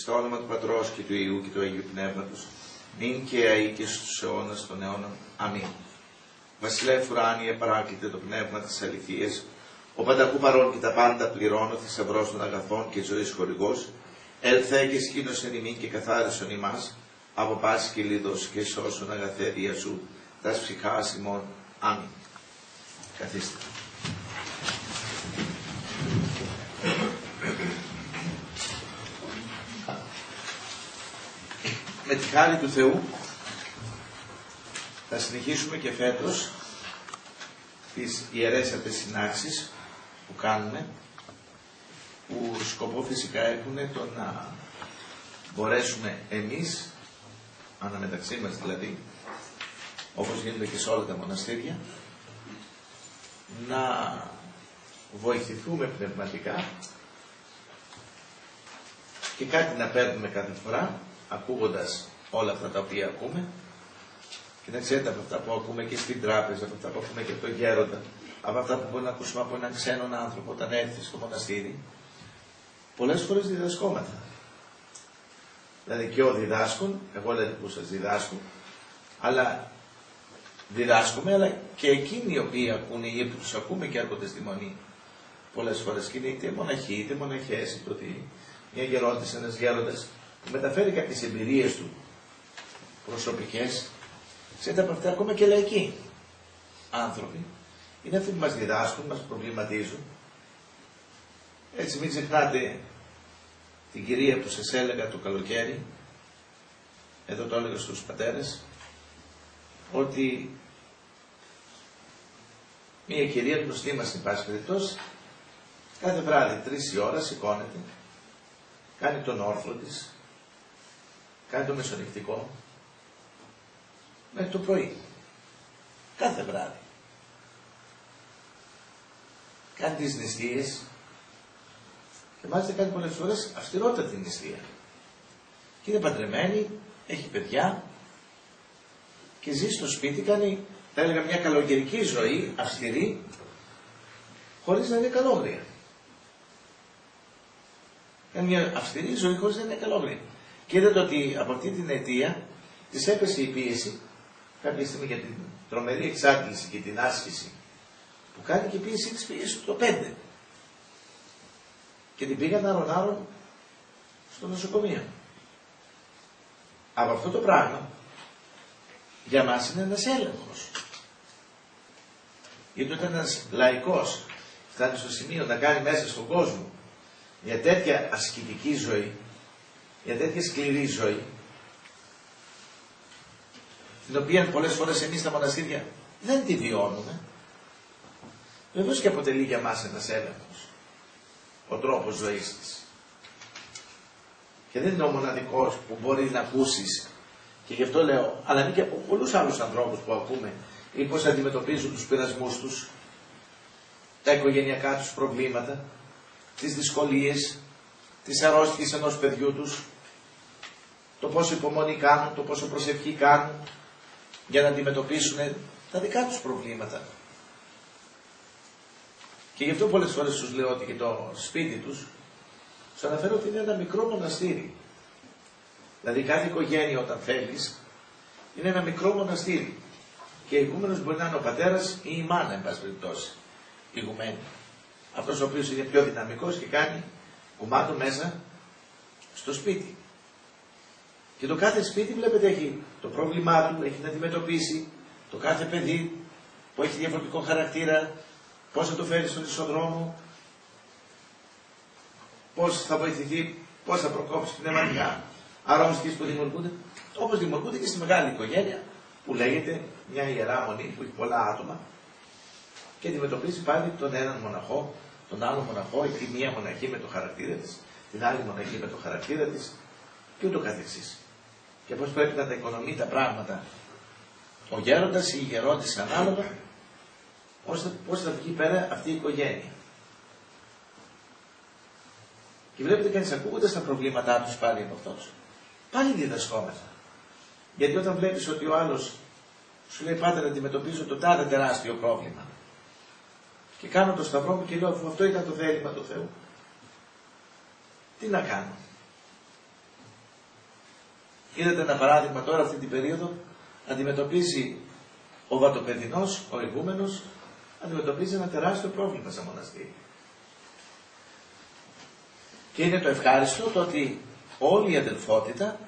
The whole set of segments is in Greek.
στο όνομα του Πατρός και του Ιού και του Αγίου Πνεύματος, νυν και αεί και στους αιώνας των αιώνων. Αμήν. Βασιλεύ ουράνιε παράκλητε το πνεύμα της αληθείας, ο πανταχού παρών και τα πάντα πληρώνω θησαυρός των αγαθών και ζωής χορηγός, ελθέ και σκήνωσεν ημίν και καθάρισον ημάς, από πάση και λίδος και σώσον αγαθέ δια σου, τας ψυχάς ημών. Αμήν. Καθίστε. Με τη χάρη του Θεού θα συνεχίσουμε και φέτος τις ιερές αυτές συνάξεις που κάνουμε που σκοπό φυσικά έχουν το να μπορέσουμε εμείς αναμεταξύ μας δηλαδή όπως γίνεται και σε όλα τα μοναστήρια να βοηθηθούμε πνευματικά και κάτι να παίρνουμε κάθε φορά ακούγοντας όλα αυτά τα οποία ακούμε και να ξέρετε από αυτά που ακούμε και στην τράπεζα, από αυτά που ακούμε και από το γέροντα, από αυτά που μπορεί να ακούσουμε από έναν ξένον άνθρωπο όταν έρθει στο μοναστήρι, πολλές φορές διδασκόμαστε. Δηλαδή και ο διδάσκων, εγώ λέω που σας διδάσκω, αλλά διδάσκουμε, αλλά και εκείνοι οι οποίοι ακούνε ή που τους ακούμε και έρχονται στη μονή. Πολλές φορές και είναι είτε μοναχοί, είτε μοναχές, είτε ότι μια γερόντες, ένας γέροντας, που μεταφέρει κάποιες εμπειρίες του προσωπικές, ξέρετε από αυτά ακόμα και λαϊκοί άνθρωποι, είναι αυτοί που μας διδάσκουν, μας προβληματίζουν. Έτσι μην ξεχνάτε την κυρία που σας έλεγα το καλοκαίρι, εδώ το έλεγα στους πατέρες, ότι μια κυρία γνωστή μας στην πάση περιπτώσει, κάθε βράδυ τρεις η ώρα σηκώνεται, κάνει τον όρθρο της, κάνει το μεσονυχτικό, μέχρι το πρωί. Κάθε βράδυ. Κάνει τις νηστείες και μάλιστα κάνει πολλές φορές αυστηρότατη νηστεία. Και είναι παντρεμένη, έχει παιδιά και ζει στο σπίτι, κάνει, θα έλεγα, μια καλοκαιρική ζωή, αυστηρή, χωρίς να είναι καλόγρια. Κάνει μια αυστηρή ζωή χωρίς να είναι καλόγρια. Και είδατε ότι από αυτή την αιτία της έπεσε η πίεση κάποια στιγμή για την τρομερή εξάντληση και την άσκηση που κάνει και η πίεση της πήγε στο 5. Και την πήγαν άρον στο νοσοκομείο. Από αυτό το πράγμα για μας είναι ένας έλεγχος. Γιατί όταν ένας λαϊκός φτάνει στο σημείο να κάνει μέσα στον κόσμο μια τέτοια ασκητική ζωή, μια τέτοια σκληρή ζωή, την οποία πολλές φορές εμείς στα μοναστήρια δεν τη βιώνουμε, βεβαίως και αποτελεί για μας ένας έλεγχος, ο τρόπος ζωής της. Και δεν είναι ο μοναδικός που μπορεί να ακούσεις. Και γι' αυτό λέω, αλλά είναι και από πολλούς άλλους ανθρώπους που ακούμε ή πώς αντιμετωπίζουν τους πειρασμούς τους, τα οικογενειακά τους προβλήματα, τις δυσκολίες, τις αρρώστιες ενός παιδιού τους, το πόσο υπομονή κάνουν, το πόσο προσευχή κάνουν για να αντιμετωπίσουν τα δικά τους προβλήματα. Και γι' αυτό πολλές φορές τους λέω ότι και το σπίτι τους, σου αναφέρω ότι είναι ένα μικρό μοναστήρι. Δηλαδή κάθε οικογένεια όταν θέλεις είναι ένα μικρό μοναστήρι. Και ηγούμενος μπορεί να είναι ο πατέρας ή η μάνα, εν πάση περιπτώσει. Ηγουμένη. Αυτός ο οποίος είναι πιο δυναμικός και κάνει κουμάτο μέσα στο σπίτι. Και το κάθε σπίτι βλέπετε έχει το πρόβλημά του, έχει να αντιμετωπίσει το κάθε παιδί που έχει διαφορετικό χαρακτήρα, πώς θα το φέρει στον ισοδρόμο, πώς θα βοηθηθεί, πώς θα προκόψει πνευματικά αρρώστιες που δημιουργούνται, όπως δημιουργούνται και στη μεγάλη οικογένεια που λέγεται μια ιερά μονή που έχει πολλά άτομα και αντιμετωπίζει πάλι τον έναν μοναχό, τον άλλο μοναχό, ή τη μία μοναχή με το χαρακτήρα της, την άλλη μοναχή με το χαρακτήρα της και ούτω καθεξής. Και πώς πρέπει να τα οικονομεί τα πράγματα ο γέροντας ή η γερόντης ανάλογα, πώς θα, πώς θα βγει πέρα αυτή η οικογένεια. Και βλέπετε κανείς ακούγοντας τα προβλήματά τους πάλι από αυτός. Πάλι διδασκόμεθα. Γιατί όταν βλέπεις ότι ο άλλος σου λέει πάτε να αντιμετωπίζω το τάδε τεράστιο πρόβλημα και κάνω το σταυρό μου και λέω αφού αυτό ήταν το θέλημα του Θεού τι να κάνω. Είδατε ένα παράδειγμα τώρα αυτή την περίοδο, αντιμετωπίζει ο βατοπεδινός, ο ηγούμενος, αντιμετωπίζει ένα τεράστιο πρόβλημα σε μοναστήρι. Και είναι το ευχάριστο το ότι όλη η αδελφότητα,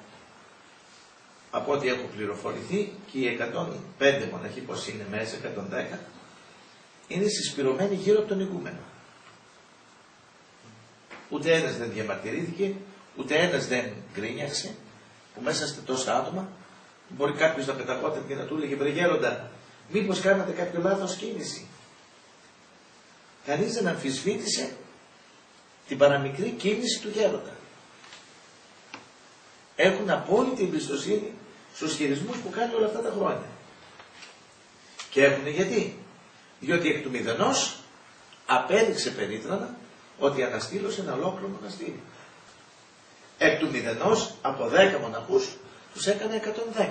από ό,τι έχω πληροφορηθεί, και οι 105 μοναχοί πως είναι μέσα, 110, είναι συσπηρωμένοι γύρω από τον ηγούμενο. Ούτε ένας δεν διαμαρτυρήθηκε, ούτε ένας δεν γκρίνιαξε, που μέσα σε τόσα άτομα μπορεί κάποιος να πεταχόταν και να του έλεγε «Βρε μήπως κάνατε κάποιο λάθος κίνηση». Κανείς δεν αμφισβήτησε την παραμικρή κίνηση του γέροντα. Έχουν απόλυτη εμπιστοσύνη στους χειρισμούς που κάνει όλα αυτά τα χρόνια. Και έχουν γιατί. Διότι εκ του μηδενός απέδειξε περίτρανα ότι αναστήλωσε ένα ολόκληρο μοναστήρι. Εκ του μηδενός από 10 μοναχούς τους έκανε 110.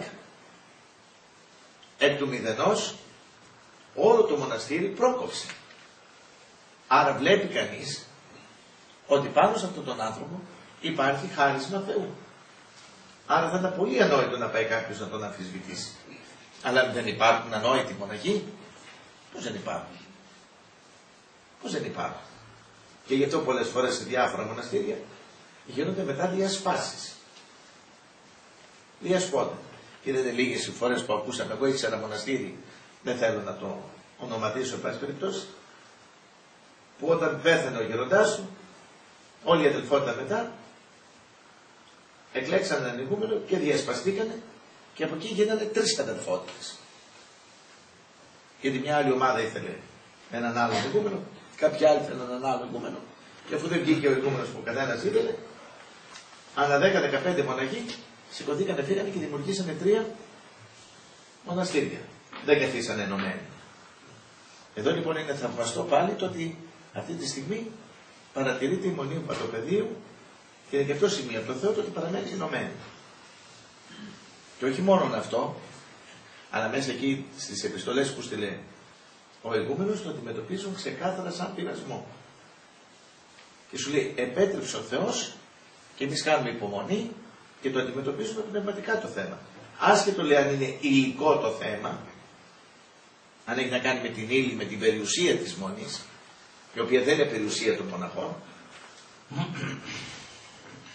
Εκ του μηδενός όλο το μοναστήρι πρόκοψε. Άρα βλέπει κανείς ότι πάνω σε αυτόν τον άνθρωπο υπάρχει χάρισμα Θεού. Άρα θα ήταν πολύ ανόητο να πάει κάποιος να τον αμφισβητήσει. Αλλά δεν υπάρχουν ανόητοι μοναχοί, πώς δεν υπάρχουν; Πώς δεν υπάρχουν; Και γι' αυτό πολλές φορές σε διάφορα μοναστήρια γίνονται μετά διασπάσεις. Διασπώνται. Και δεν είναι λίγες οι φορές που ακούσαμε. Εγώ ήξερα ένα μοναστήρι, δεν θέλω να το ονοματίσω, εν πάση περιπτώσει, που όταν πέθανε ο γεροντάς του, όλοι οι αδελφότητα μετά, εκλέξαν έναν ηγούμενο και διασπαστήκανε και από εκεί γίνανε τρεις αδελφότητες. Γιατί μια άλλη ομάδα ήθελε έναν άλλο ηγούμενο, κάποια άλλη ήθελε έναν άλλο ηγούμενο, και αφού δεν βγήκε ο ηγούμενος που καθένας ήθελε, ανά 10-15 μοναχοί σηκωθήκανε, φύγανε και δημιουργήσανε τρία μοναστήρια. Δεν καθίσανε ενωμένοι. Εδώ λοιπόν είναι θαυμαστό πάλι το ότι αυτή τη στιγμή παρατηρείται η μονή του πατροπεδίου και είναι και αυτό σημείο από το Θεό το ότι παραμένει ενωμένη. Και όχι μόνο αυτό, αλλά μέσα εκεί στις επιστολές που στείλε ο ηγούμενο το αντιμετωπίζουν ξεκάθαρα σαν πειρασμό. Και σου λέει, επέτρεψε ο Θεός και εμείς κάνουμε υπομονή και το αντιμετωπίζουμε πνευματικά το θέμα. Άσχετο λέει αν είναι υλικό το θέμα, αν έχει να κάνει με την ύλη, με την περιουσία της μονής, η οποία δεν είναι περιουσία των μοναχών,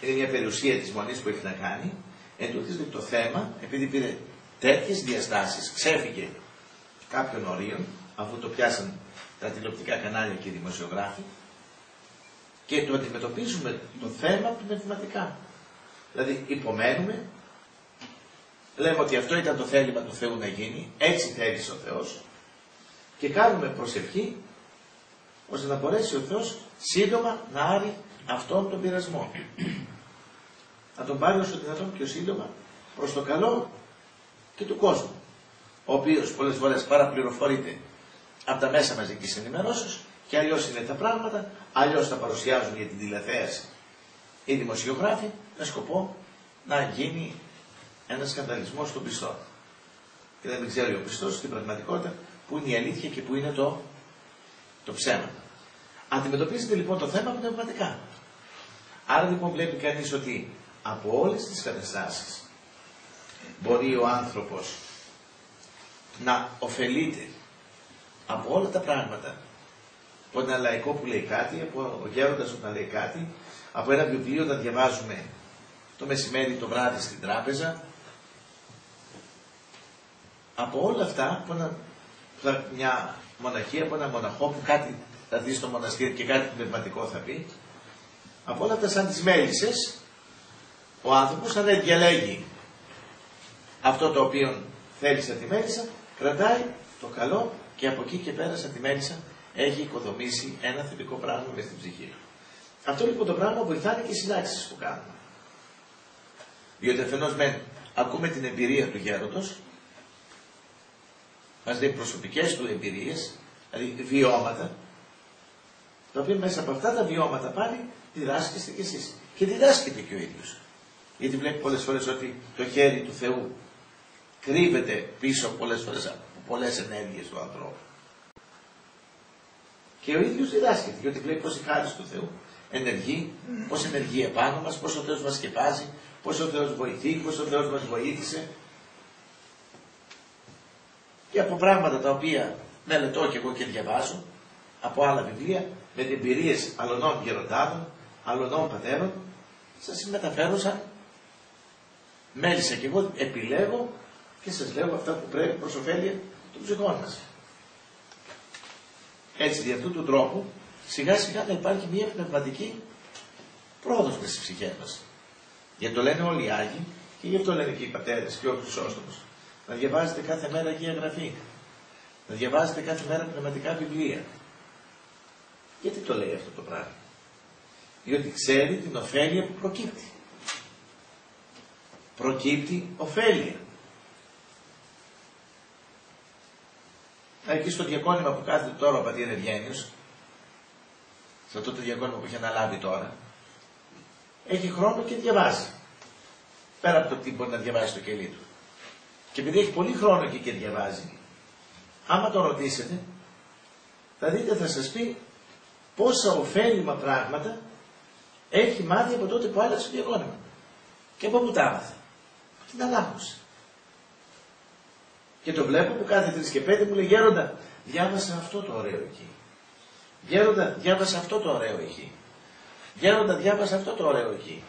είναι μια περιουσία της μονής που έχει να κάνει, εν το θέμα, επειδή πήρε τέτοιες διαστάσεις, ξέφυγε κάποιων ορίων, αφού το πιάσαν τα τηλεοπτικά κανάλια και οι δημοσιογράφοι, και το αντιμετωπίζουμε το θέμα πνευματικά. Δηλαδή υπομένουμε, λέμε ότι αυτό ήταν το θέλημα του Θεού να γίνει, έτσι θέλησε ο Θεός, και κάνουμε προσευχή ώστε να μπορέσει ο Θεός σύντομα να άρει αυτόν τον πειρασμό. Να τον πάρει όσο δυνατόν πιο σύντομα προς το καλό και του κόσμου. Ο οποίος πολλές φορές παραπληροφορείται από τα μέσα μαζικής ενημερώσεως και αλλιώς είναι τα πράγματα, αλλιώς τα παρουσιάζουν για την τηλεθέαση οι δημοσιογράφοι με σκοπό να γίνει ένας σκανδαλισμός των πιστών. Και δεν ξέρει ο πιστός στην πραγματικότητα που είναι η αλήθεια και που είναι το, το ψέμα. Αντιμετωπίζεται λοιπόν το θέμα πνευματικά. Άρα λοιπόν βλέπει κανείς ότι από όλες τις καταστάσεις μπορεί ο άνθρωπος να ωφελείται από όλα τα πράγματα. Από ένα λαϊκό που λέει κάτι, από ο γέροντας που να λέει κάτι, από ένα βιβλίο να διαβάζουμε το μεσημέρι, το βράδυ στην τράπεζα. Από όλα αυτά, από ένα μια μοναχή από ένα μοναχό που κάτι θα δει στο μοναστήρι και κάτι πνευματικό θα πει. Από όλα αυτά σαν τις μέλισσες, ο άνθρωπος αν δεν διαλέγει αυτό το οποίο θέλει σαν τη μέλισσα, κρατάει το καλό και από εκεί και πέρα σαν τη μέλισσα έχει οικοδομήσει ένα θετικό πράγμα μέσα στην ψυχή του. Αυτό λοιπόν το πράγμα βοηθάει και οι συντάξεις που κάνουμε. Διότι αφενός μεν ακούμε την εμπειρία του γέροντος, μας λέει προσωπικές του εμπειρίες, δηλαδή βιώματα, τα οποία μέσα από αυτά τα βιώματα πάλι διδάσκεστε κι εσείς. Και διδάσκεται και ο ίδιος. Γιατί βλέπει πολλές φορές ότι το χέρι του Θεού κρύβεται πίσω πολλές φορές από πολλές ενέργειες του ανθρώπου. Και ο ίδιος διδάσκεται, γιατί βλέπει πως η χάρη του Θεού ενεργεί, πως ενεργεί επάνω μας, πως ο Θεός μας σκεπάζει, πώς ο Θεός βοηθεί, πώς ο Θεός μας βοήθησε και από πράγματα τα οποία μελετώ και εγώ και διαβάζω από άλλα βιβλία με εμπειρίες αλλωνών γεροντάδων, αλλωνών πατέρων, σας μεταφέρω σαν μέλισσα και εγώ επιλέγω και σας λέω αυτά που πρέπει προς ωφέλεια των ψυχών μας. Έτσι, δι' αυτού του τρόπου, σιγά σιγά να υπάρχει μια πνευματική πρόοδος μες στις ψυχές μας. Γιατί το λένε όλοι οι Άγιοι και γι' αυτό λένε και οι πατέρες και ο Χρυσόστομος. Να διαβάζετε κάθε μέρα Αγία Γραφή. Να διαβάζετε κάθε μέρα πνευματικά βιβλία. Γιατί το λέει αυτό το πράγμα; Διότι ξέρει την ωφέλεια που προκύπτει. Προκύπτει ωφέλεια. Εκεί στο διακόνημα που κάθεται τώρα ο πατήρ Ευγένιος, σε αυτό το διακόνημα που έχει αναλάβει τώρα, έχει χρόνο και διαβάζει. Πέρα από το τι μπορεί να διαβάσει το κελί του. Και επειδή έχει πολύ χρόνο εκεί και διαβάζει, άμα το ρωτήσετε, θα δείτε θα σας πει πόσα ωφέλιμα πράγματα έχει μάθει από τότε που άλλαξε το διακόνημα. Και από πού τα άμαθε. Την ανάγνωση. Και το βλέπω που κάθε τρεις και πέντε μου λέει Γέροντα, διάβασα αυτό το ωραίο εκεί. Γέροντα, διάβασα αυτό το ωραίο εκεί. Γέροντα, διάβασα αυτό το ωραίο εκεί.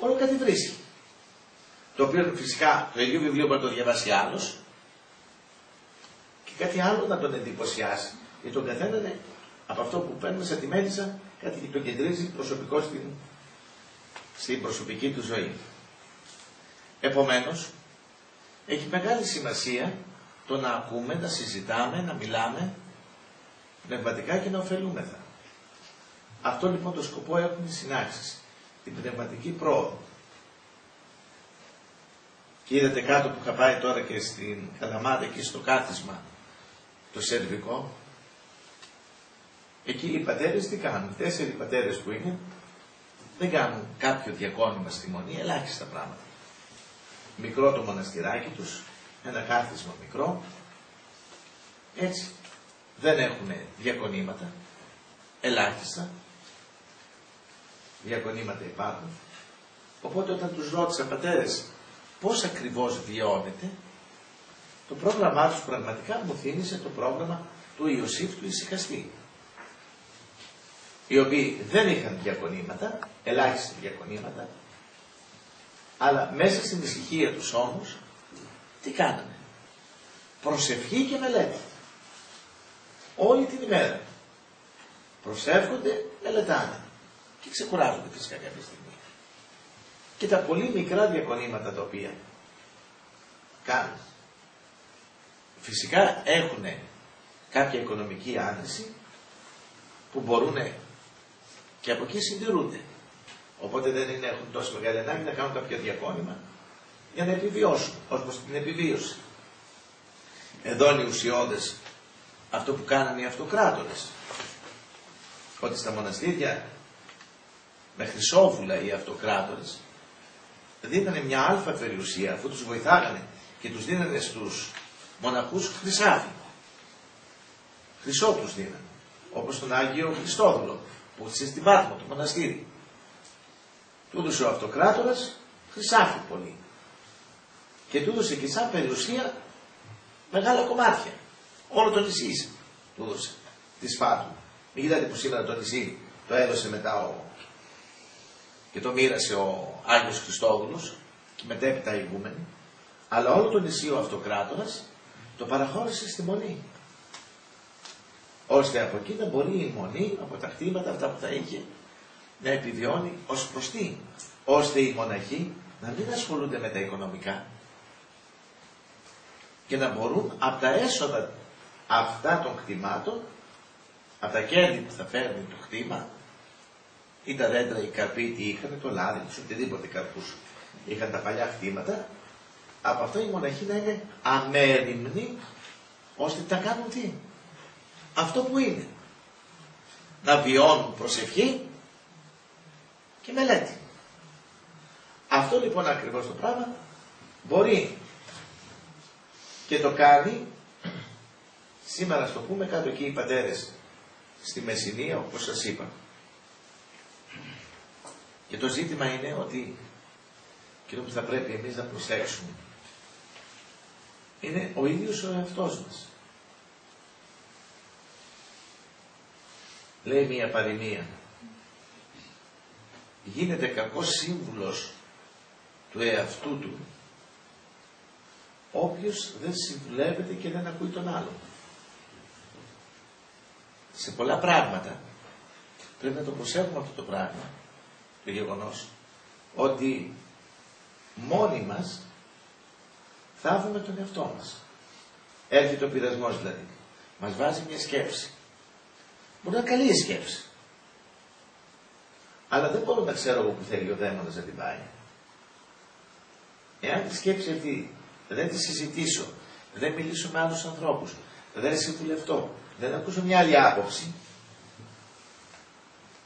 Όλο κάτι βρίσκει. Το οποίο φυσικά το ίδιο βιβλίο μπορεί να το διαβάσει άλλος και κάτι άλλο να τον εντυπωσιάσει. Γιατί τον καθένα είναι από αυτό που παίρνει σε τη μέλισσα κάτι και τον κεντρίζει προσωπικό στην, στην προσωπική του ζωή. Επομένως, έχει μεγάλη σημασία το να ακούμε, να συζητάμε, να μιλάμε πνευματικά και να ωφελούμεθα. Αυτό λοιπόν το σκοπό έχουν οι συνάξεις, την πνευματική πρόοδο. Και είδατε κάτω που είχα πάει τώρα και στην Καλαμάτα και στο κάθισμα το σερβικό, εκεί οι πατέρες τι κάνουν, τέσσερι πατέρες που είναι, δεν κάνουν κάποιο διακόνημα στη μονή, ελάχιστα πράγματα μικρό το μοναστηράκι τους, ένα κάθισμα μικρό, έτσι. Δεν έχουν διακονήματα, ελάχιστα, διακονήματα υπάρχουν. Οπότε όταν τους ρώτησα πατέρες πώς ακριβώς βιώνετε, το πρόγραμμά τους πραγματικά μου θύμισε το πρόγραμμα του Ιωσήφ του Ισυχαστή. Οι οποίοι δεν είχαν διακονήματα, ελάχιστα διακονήματα, αλλά μέσα στην ησυχία τους όμως, τι κάνανε; Προσευχή και μελέτη. Όλη την ημέρα. Προσεύχονται, μελετάνε. Και ξεκουράζονται φυσικά κάποια στιγμή. Και τα πολύ μικρά διακονήματα τα οποία κάνουν. Φυσικά έχουν κάποια οικονομική άνεση που μπορούν και από εκεί συντηρούνται. Οπότε δεν είναι, έχουν τόσο μεγάλη ανάγκη να κάνουν κάποιο διακόνημα για να επιβιώσουν, ως προς την επιβίωση. Εδώ είναι οι ουσιώδες αυτό που κάνανε οι αυτοκράτορες. Ότι στα μοναστήρια με χρυσόβουλα οι αυτοκράτορες δίνανε μια αλφα περιουσία αφού τους βοηθάγανε και τους δίνανε στους μοναχούς χρυσάβι. Χρυσό τους δίνανε. Όπως τον Άγιο Χριστόδουλο που είσαι στην Πάτμο, το μοναστήρι. Του έδωσε ο αυτοκράτορας χρυσάφι πολύ. Και του έδωσε και σαν περιουσία μεγάλα κομμάτια. Όλο το νησί του έδωσε. Της Σφάτου. Μην κοιτάτε που σήμερα το νησί το έδωσε μετά ο... και το μοίρασε ο Άγιος Χριστόδουλος και μετέπειτα οι ηγούμενοι. Αλλά όλο το νησί ο αυτοκράτορας το παραχώρησε στη Μονή. Ώστε από εκεί να μπορεί η Μονή από τα κτήματα αυτά που θα είχε να επιβιώνει ως προς τι, ώστε οι μοναχοί να μην ασχολούνται με τα οικονομικά και να μπορούν από τα έσοδα αυτά των κτημάτων, από τα κέρδη που θα φέρνει το κτήμα, ή τα δέντρα, οι καρποί, τι είχαν, το λάδι τους, οτιδήποτε καρπούς είχαν τα παλιά κτήματα, από αυτό οι μοναχοί να είναι αμέριμνοι, ώστε τα κάνουν τι. Αυτό που είναι. Να βιώνουν προσευχή, και μελέτη. Αυτό λοιπόν ακριβώς το πράγμα μπορεί και το κάνει σήμερα στο πούμε κάτω εκεί οι πατέρες στη Μεσσηνία όπως σας είπα. Και το ζήτημα είναι ότι εκείνο που θα πρέπει εμείς να προσέξουμε είναι ο ίδιος ο εαυτός μας. Λέει μία παροιμία. Γίνεται κακός σύμβουλος του εαυτού του όποιος δεν συμβουλεύεται και δεν ακούει τον άλλον. Σε πολλά πράγματα πρέπει να το προσέχουμε αυτό το πράγμα, το γεγονός, ότι μόνοι μας θαύουμε τον εαυτό μας. Έρχεται ο πειρασμός δηλαδή. Μας βάζει μια σκέψη. Μπορεί να είναι καλή η σκέψη. Αλλά δεν μπορώ να ξέρω εγώ που θέλει ο δαίμονας να την πάει. Εάν τη σκέψη αυτή δεν τη συζητήσω, δεν μιλήσω με άλλους ανθρώπους, δεν συμβουλευτώ, δεν ακούσω μια άλλη άποψη,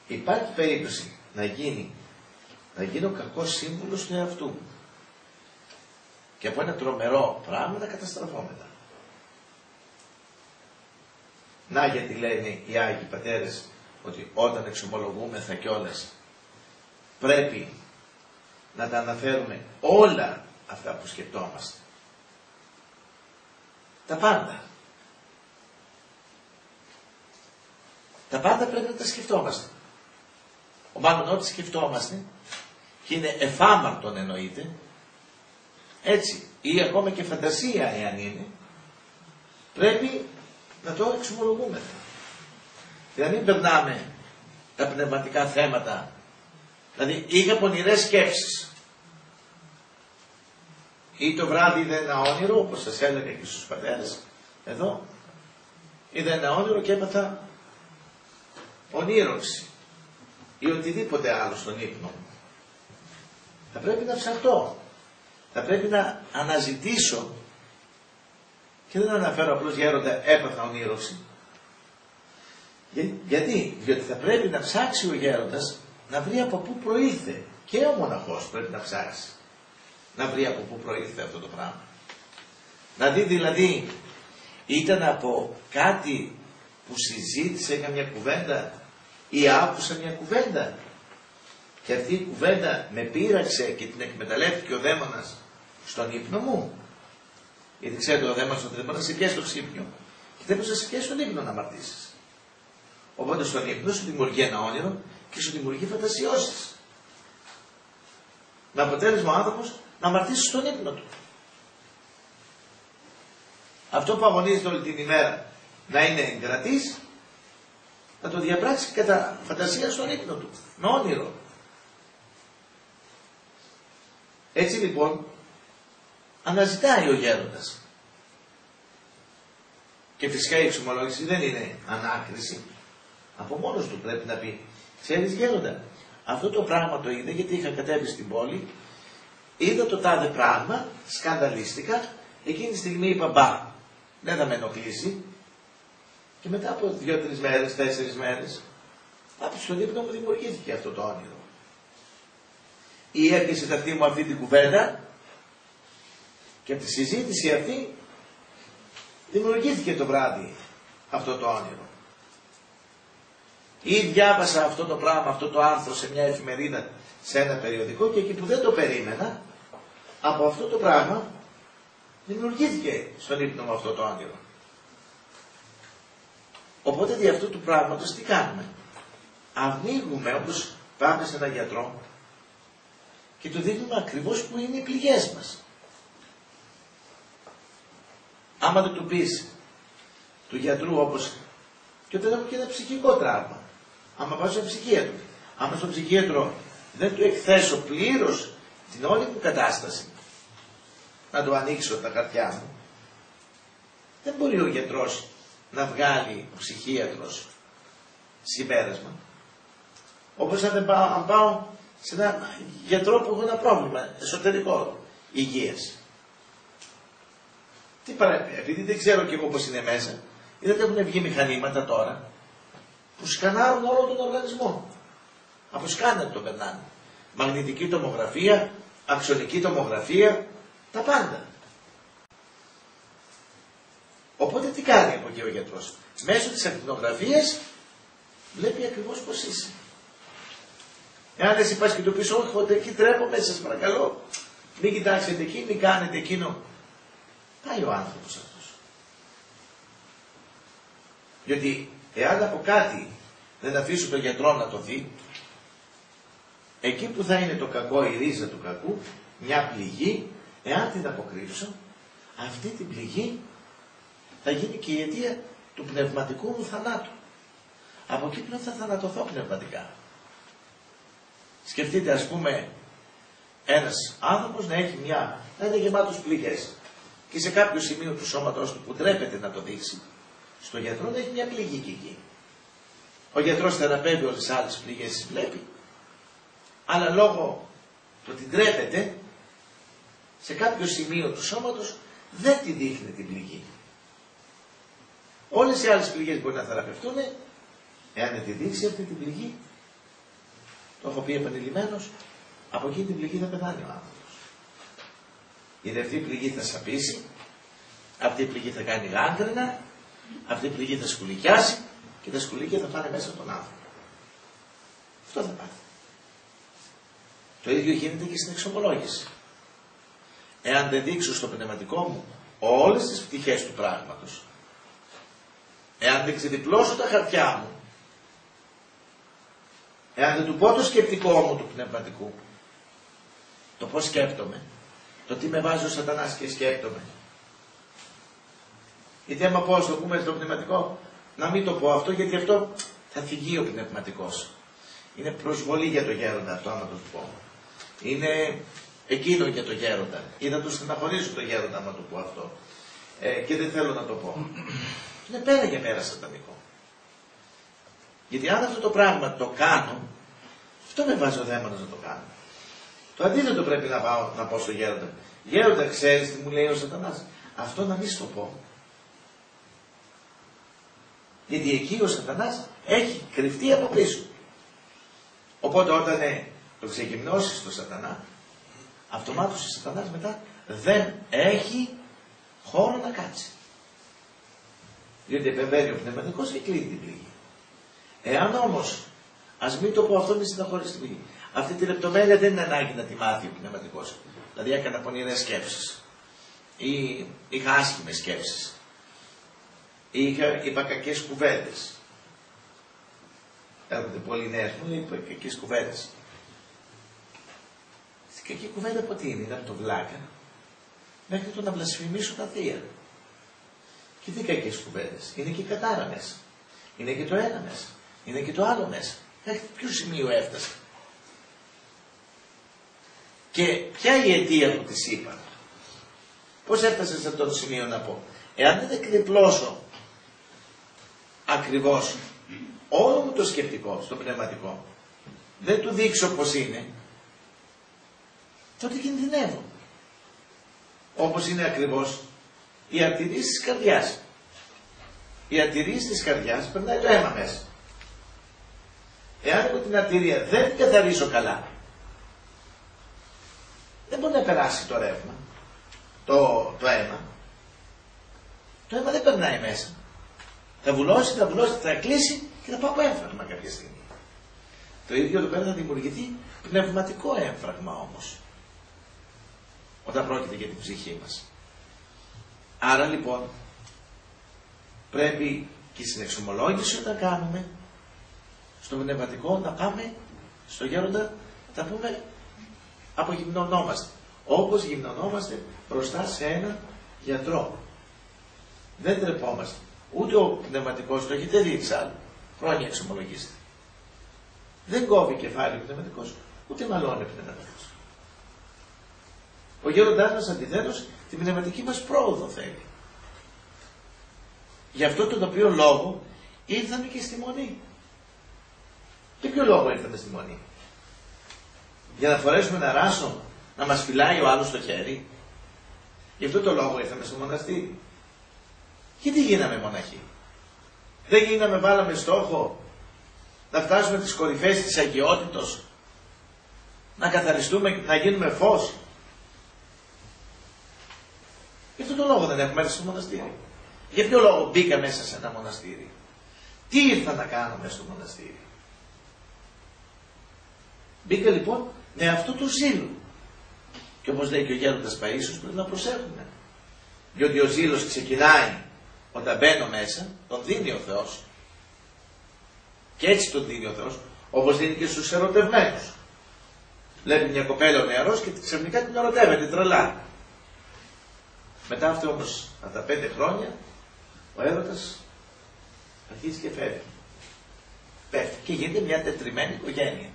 υπάρχει περίπτωση να γίνει, να γίνω κακός σύμβουλος του εαυτού μου. Και από ένα τρομερό πράγμα να καταστραφώ μετά. Να γιατί λένε οι Άγιοι Πατέρες ότι όταν εξομολογούμεθα κιόλας πρέπει να τα αναφέρουμε όλα αυτά που σκεπτόμαστε. Τα πάντα. Τα πάντα πρέπει να τα σκεφτόμαστε. Ο μάλλον ό,τι σκεφτόμαστε και είναι εφάμαρτον εννοείται, έτσι, ή ακόμα και φαντασία εάν είναι, πρέπει να το εξομολογούμε. Δηλαδή μην περνάμε τα πνευματικά θέματα. Δηλαδή είχα πονηρές σκέψεις. Ή το βράδυ είδε ένα όνειρο, όπως σας έλεγα και στους πατέρες, εδώ, είδα ένα όνειρο και έπαθα ονείροξη ή οτιδήποτε άλλο στον ύπνο μου. Θα πρέπει να ψαχτώ. Θα πρέπει να αναζητήσω και δεν αναφέρω απλώς γέροντα έπαθα ονείροξη. γιατί, διότι θα πρέπει να ψάξει ο γέροντας να βρει από πού προήλθε. Και ο μοναχός πρέπει να ψάξει να βρει από πού προήλθε αυτό το πράγμα. Να δει δηλαδή ήταν από κάτι που συζήτησε, έκανε μια κουβέντα ή άκουσα μια κουβέντα και αυτή η κουβέντα με πείραξε και την εκμεταλλεύτηκε ο δαίμονας στον ύπνο μου. Γιατί ξέρετε ο δαίμονας ότι δεν μπορεί να σε πιέσει το ξύπνιο και δεν μπορείς να σε πιέσει τον ύπνο να αμαρτήσεις. Οπότε στον ύπνο σου δημιουργεί ένα όνειρο και σου δημιουργεί φαντασιώσεις. Με αποτέλεσμα ο άνθρωπος να αμαρτήσει στον ύπνο του. Αυτό που αγωνίζεται όλη την ημέρα να είναι εγκρατής, να το διαπράξει κατά φαντασία στον ύπνο του, με όνειρο. Έτσι λοιπόν, αναζητάει ο γέροντας. Και φυσικά η εξομολόγηση δεν είναι ανάκριση. Από μόνος του πρέπει να πει, ξέρεις γέροντα, αυτό το πράγμα το είδε γιατί είχα κατέβει στην πόλη είδα το τάδε πράγμα, σκανδαλίστηκα, εκείνη τη στιγμή είπα μπα, δεν θα με ενοχλήσει. Και μετά από δύο-τρεις μέρες, τέσσερις μέρες, από στον ύπνο μου δημιουργήθηκε αυτό το όνειρο. Ή έπιασε τα μου αυτή την κουβέντα και από τη συζήτηση αυτή δημιουργήθηκε το βράδυ αυτό το όνειρο. Ή διάβασα αυτό το πράγμα, αυτό το άρθρο σε μια εφημερίδα, σε ένα περιοδικό και εκεί που δεν το περίμενα, από αυτό το πράγμα δημιουργήθηκε στον ύπνο μου αυτό το όνειρο. Οπότε δι' αυτού του πράγματος τι κάνουμε; Ανοίγουμε όπως πάμε σε έναν γιατρό και του δίνουμε ακριβώς που είναι οι πληγές μας. Άμα δεν του πεις του γιατρού όπως και όταν έχω και ένα ψυχικό τραύμα. Άμα πάω στον ψυχίατρο. Άμα στον ψυχίατρο δεν του εκθέσω πλήρως την όλη μου κατάσταση να του ανοίξω τα χαρτιά μου. Δεν μπορεί ο γιατρός να βγάλει ο ψυχίατρος συμπέρασμα. Όπως αν, πάω, αν πάω σε ένα γιατρό που έχει ένα πρόβλημα εσωτερικό υγείας. Τι πρέπει, επειδή δεν ξέρω και εγώ πώς είναι μέσα, είδατε έχουν βγει μηχανήματα τώρα; Που σκανάρουν όλο τον οργανισμό. Από σκάνερ το περνάνε. Μαγνητική τομογραφία, αξονική τομογραφία, τα πάντα. Οπότε τι κάνει από εκεί ο γιατρός. Μέσω της ακτινογραφίας βλέπει ακριβώς πώς είσαι. Εάν εσύ πας και του πεις, όχι, ότι εκεί τρέπομαι, σας παρακαλώ, μην κοιτάξετε εκεί, μην κάνετε εκείνο. Πάει ο άνθρωπος αυτός. Γιατί εάν από κάτι δεν αφήσουν τον γιατρό να το δει, εκεί που θα είναι το κακό, η ρίζα του κακού, μια πληγή, εάν την αποκρύψω, αυτή την πληγή θα γίνει και η αιτία του πνευματικού μου θανάτου. Από εκεί πλέον θα θανατωθώ πνευματικά. Σκεφτείτε ας πούμε ένας άνθρωπος να έχει μια, να είναι γεμάτος πληγές και σε κάποιο σημείο του σώματος του που τρέπεται να το δείξει, στο γιατρό να έχει μια πληγή και εκεί. Ο γιατρός θεραπεύει όλες τις άλλες πληγές τις βλέπει, αλλά λόγω του ότι ντρέπεται, σε κάποιο σημείο του σώματος δεν τη δείχνει την πληγή. Όλες οι άλλες πληγές μπορεί να θεραπευτούν, εάν δεν τη δείξει αυτή την πληγή, το έχω πει επανειλημμένως, από εκεί την πληγή θα πεθάνει ο άνθρωπος. Γιατί αυτή η πληγή θα σαπίσει, αυτή η πληγή θα κάνει γάντρενα, αυτή η πληγή θα σκουλικιάσει και τα σκουλίκια θα πάνε μέσα στον άνθρωπο. Αυτό θα πάθει. Το ίδιο γίνεται και στην εξομολόγηση. Εάν δεν δείξω στο πνευματικό μου όλες τις πτυχές του πράγματος, εάν δεν ξεδιπλώσω τα χαρτιά μου, εάν δεν του πω το σκεπτικό μου του πνευματικού, το πώς σκέπτομαι, το τι με βάζει ο σατανάς και σκέπτομαι. Γιατί άμα πω το πούμε στο πνευματικό, να μην το πω αυτό γιατί αυτό θα φυγεί ο πνευματικός. Είναι προσβολή για το γέροντα αυτό άμα το πω. Είναι εκείνο για το γέροντα. Ή να του στεναχωρήσω το γέροντα άμα το πω αυτό. Ε, και δεν θέλω να το πω. Είναι πέρα και πέρα σατανικό. Γιατί αν αυτό το πράγμα το κάνω, αυτό με βάζει ο δαίμονας να το κάνω. Το αντίθετο πρέπει να, πάω, να πω στο γέροντα. Γέροντα, ξέρεις τι μου λέει ο σατανάς; Αυτό να μην σου το πω. Γιατί εκεί ο σατανάς έχει κρυφτεί από πίσω. Οπότε όταν ε, το ξεκυμνώσεις το σατανά, αυτομάτως ο σατανάς μετά δεν έχει χώρο να κάτσει. Διότι επεμβαίνει ο πνευματικός και κλείνει την πληγή. Εάν όμως, ας μην το πω αυτό, μην συναχωρήσει την πληγή. Αυτή τη λεπτομέρεια δεν είναι ανάγκη να τη μάθει ο πνευματικός. Δηλαδή έκανα πονηρές σκέψεις. Ή είχα άσχημες σκέψεις είχα, είπα κακές κουβέντες. Έρχονται πολλοί νέε μου, είπα κακές κουβέντες. Στην κακή κουβέντα από τι είναι, είναι από το βλάκα μέχρι το να βλασφημίσω τα θεία. Και τι κακές κουβέντες. Είναι και η κατάρα μέσα. Είναι και το ένα μέσα. Είναι και το άλλο μέσα. Μέχρι ποιο σημείο έφτασε. Και ποια η αιτία που της είπα. Πώς έφτασε σε αυτό το σημείο να πω. Εάν δεν εκδιπλώσω ακριβώς. Όλο μου το σκεπτικό στο πνευματικό δεν του δείξω πως είναι. Τότε κινδυνεύω. Όπως είναι ακριβώς η αρτηρίες της καρδιάς. Η αρτηρίες της καρδιάς περνάει το αίμα μέσα. Εάν εγώ την αρτηρία δεν καθαρίσω καλά δεν μπορεί να περάσει το ρεύμα το, το αίμα. Το αίμα δεν περνάει μέσα θα βουλώσει, θα βουλώσει, θα κλείσει και θα πάω από έμφραγμα κάποια στιγμή. Το ίδιο εδώ πέρα θα δημιουργηθεί πνευματικό έμφραγμα όμως. Όταν πρόκειται για την ψυχή μας. Άρα λοιπόν πρέπει και στην εξομολόγηση όταν κάνουμε στο πνευματικό να πάμε στο γέροντα να πούμε απογυμνωνόμαστε. Όπως γυμνωνόμαστε μπροστά σε έναν γιατρό. Δεν τρεπόμαστε. Ούτε ο πνευματικός το έχετε δει εξάλλου. Χρόνια εξομολογήστε. Δεν κόβει κεφάλι ο πνευματικός, ούτε μαλώνει ο πνευματικός. Ο γέροντάς μας αντιθέτως την πνευματική μας πρόοδο θέλει. Γι' αυτό τον οποίο λόγο ήρθαμε και στη Μονή. Και ποιο λόγο ήρθαμε στη Μονή; Για να φορέσουμε ένα ράσο να μας φυλάει ο άλλος το χέρι. Γι' αυτό το λόγο ήρθαμε στο μοναστήρι. Γιατί γίναμε μοναχοί. Δεν γίναμε, βάλαμε στόχο να φτάσουμε τις κορυφές της αγιότητος, να καθαριστούμε, να γίνουμε φως. Γι' αυτό το λόγο δεν έχουμε έρθει στο μοναστήρι. Για ποιο λόγο μπήκα μέσα σε ένα μοναστήρι; Τι ήρθα να κάνω μέσα στο μοναστήρι; Μπήκα λοιπόν με αυτό το ζήλο. Και όπως λέει και ο γέροντας Παΐσιος πρέπει να προσέχουμε. Διότι ο ζήλος ξεκινάει όταν μπαίνω μέσα, τον δίνει ο Θεός. Και έτσι τον δίνει ο Θεός, όπως δίνει και στους ερωτευμένους. Βλέπει μια κοπέλα ο νεαρός και ξαφνικά την ερωτεύεται τρελά. Μετά αυτό όμως, από τα πέντε χρόνια, ο έρωτας αρχίζει και φεύγει. Πέφτει και γίνεται μια τετριμένη οικογένεια.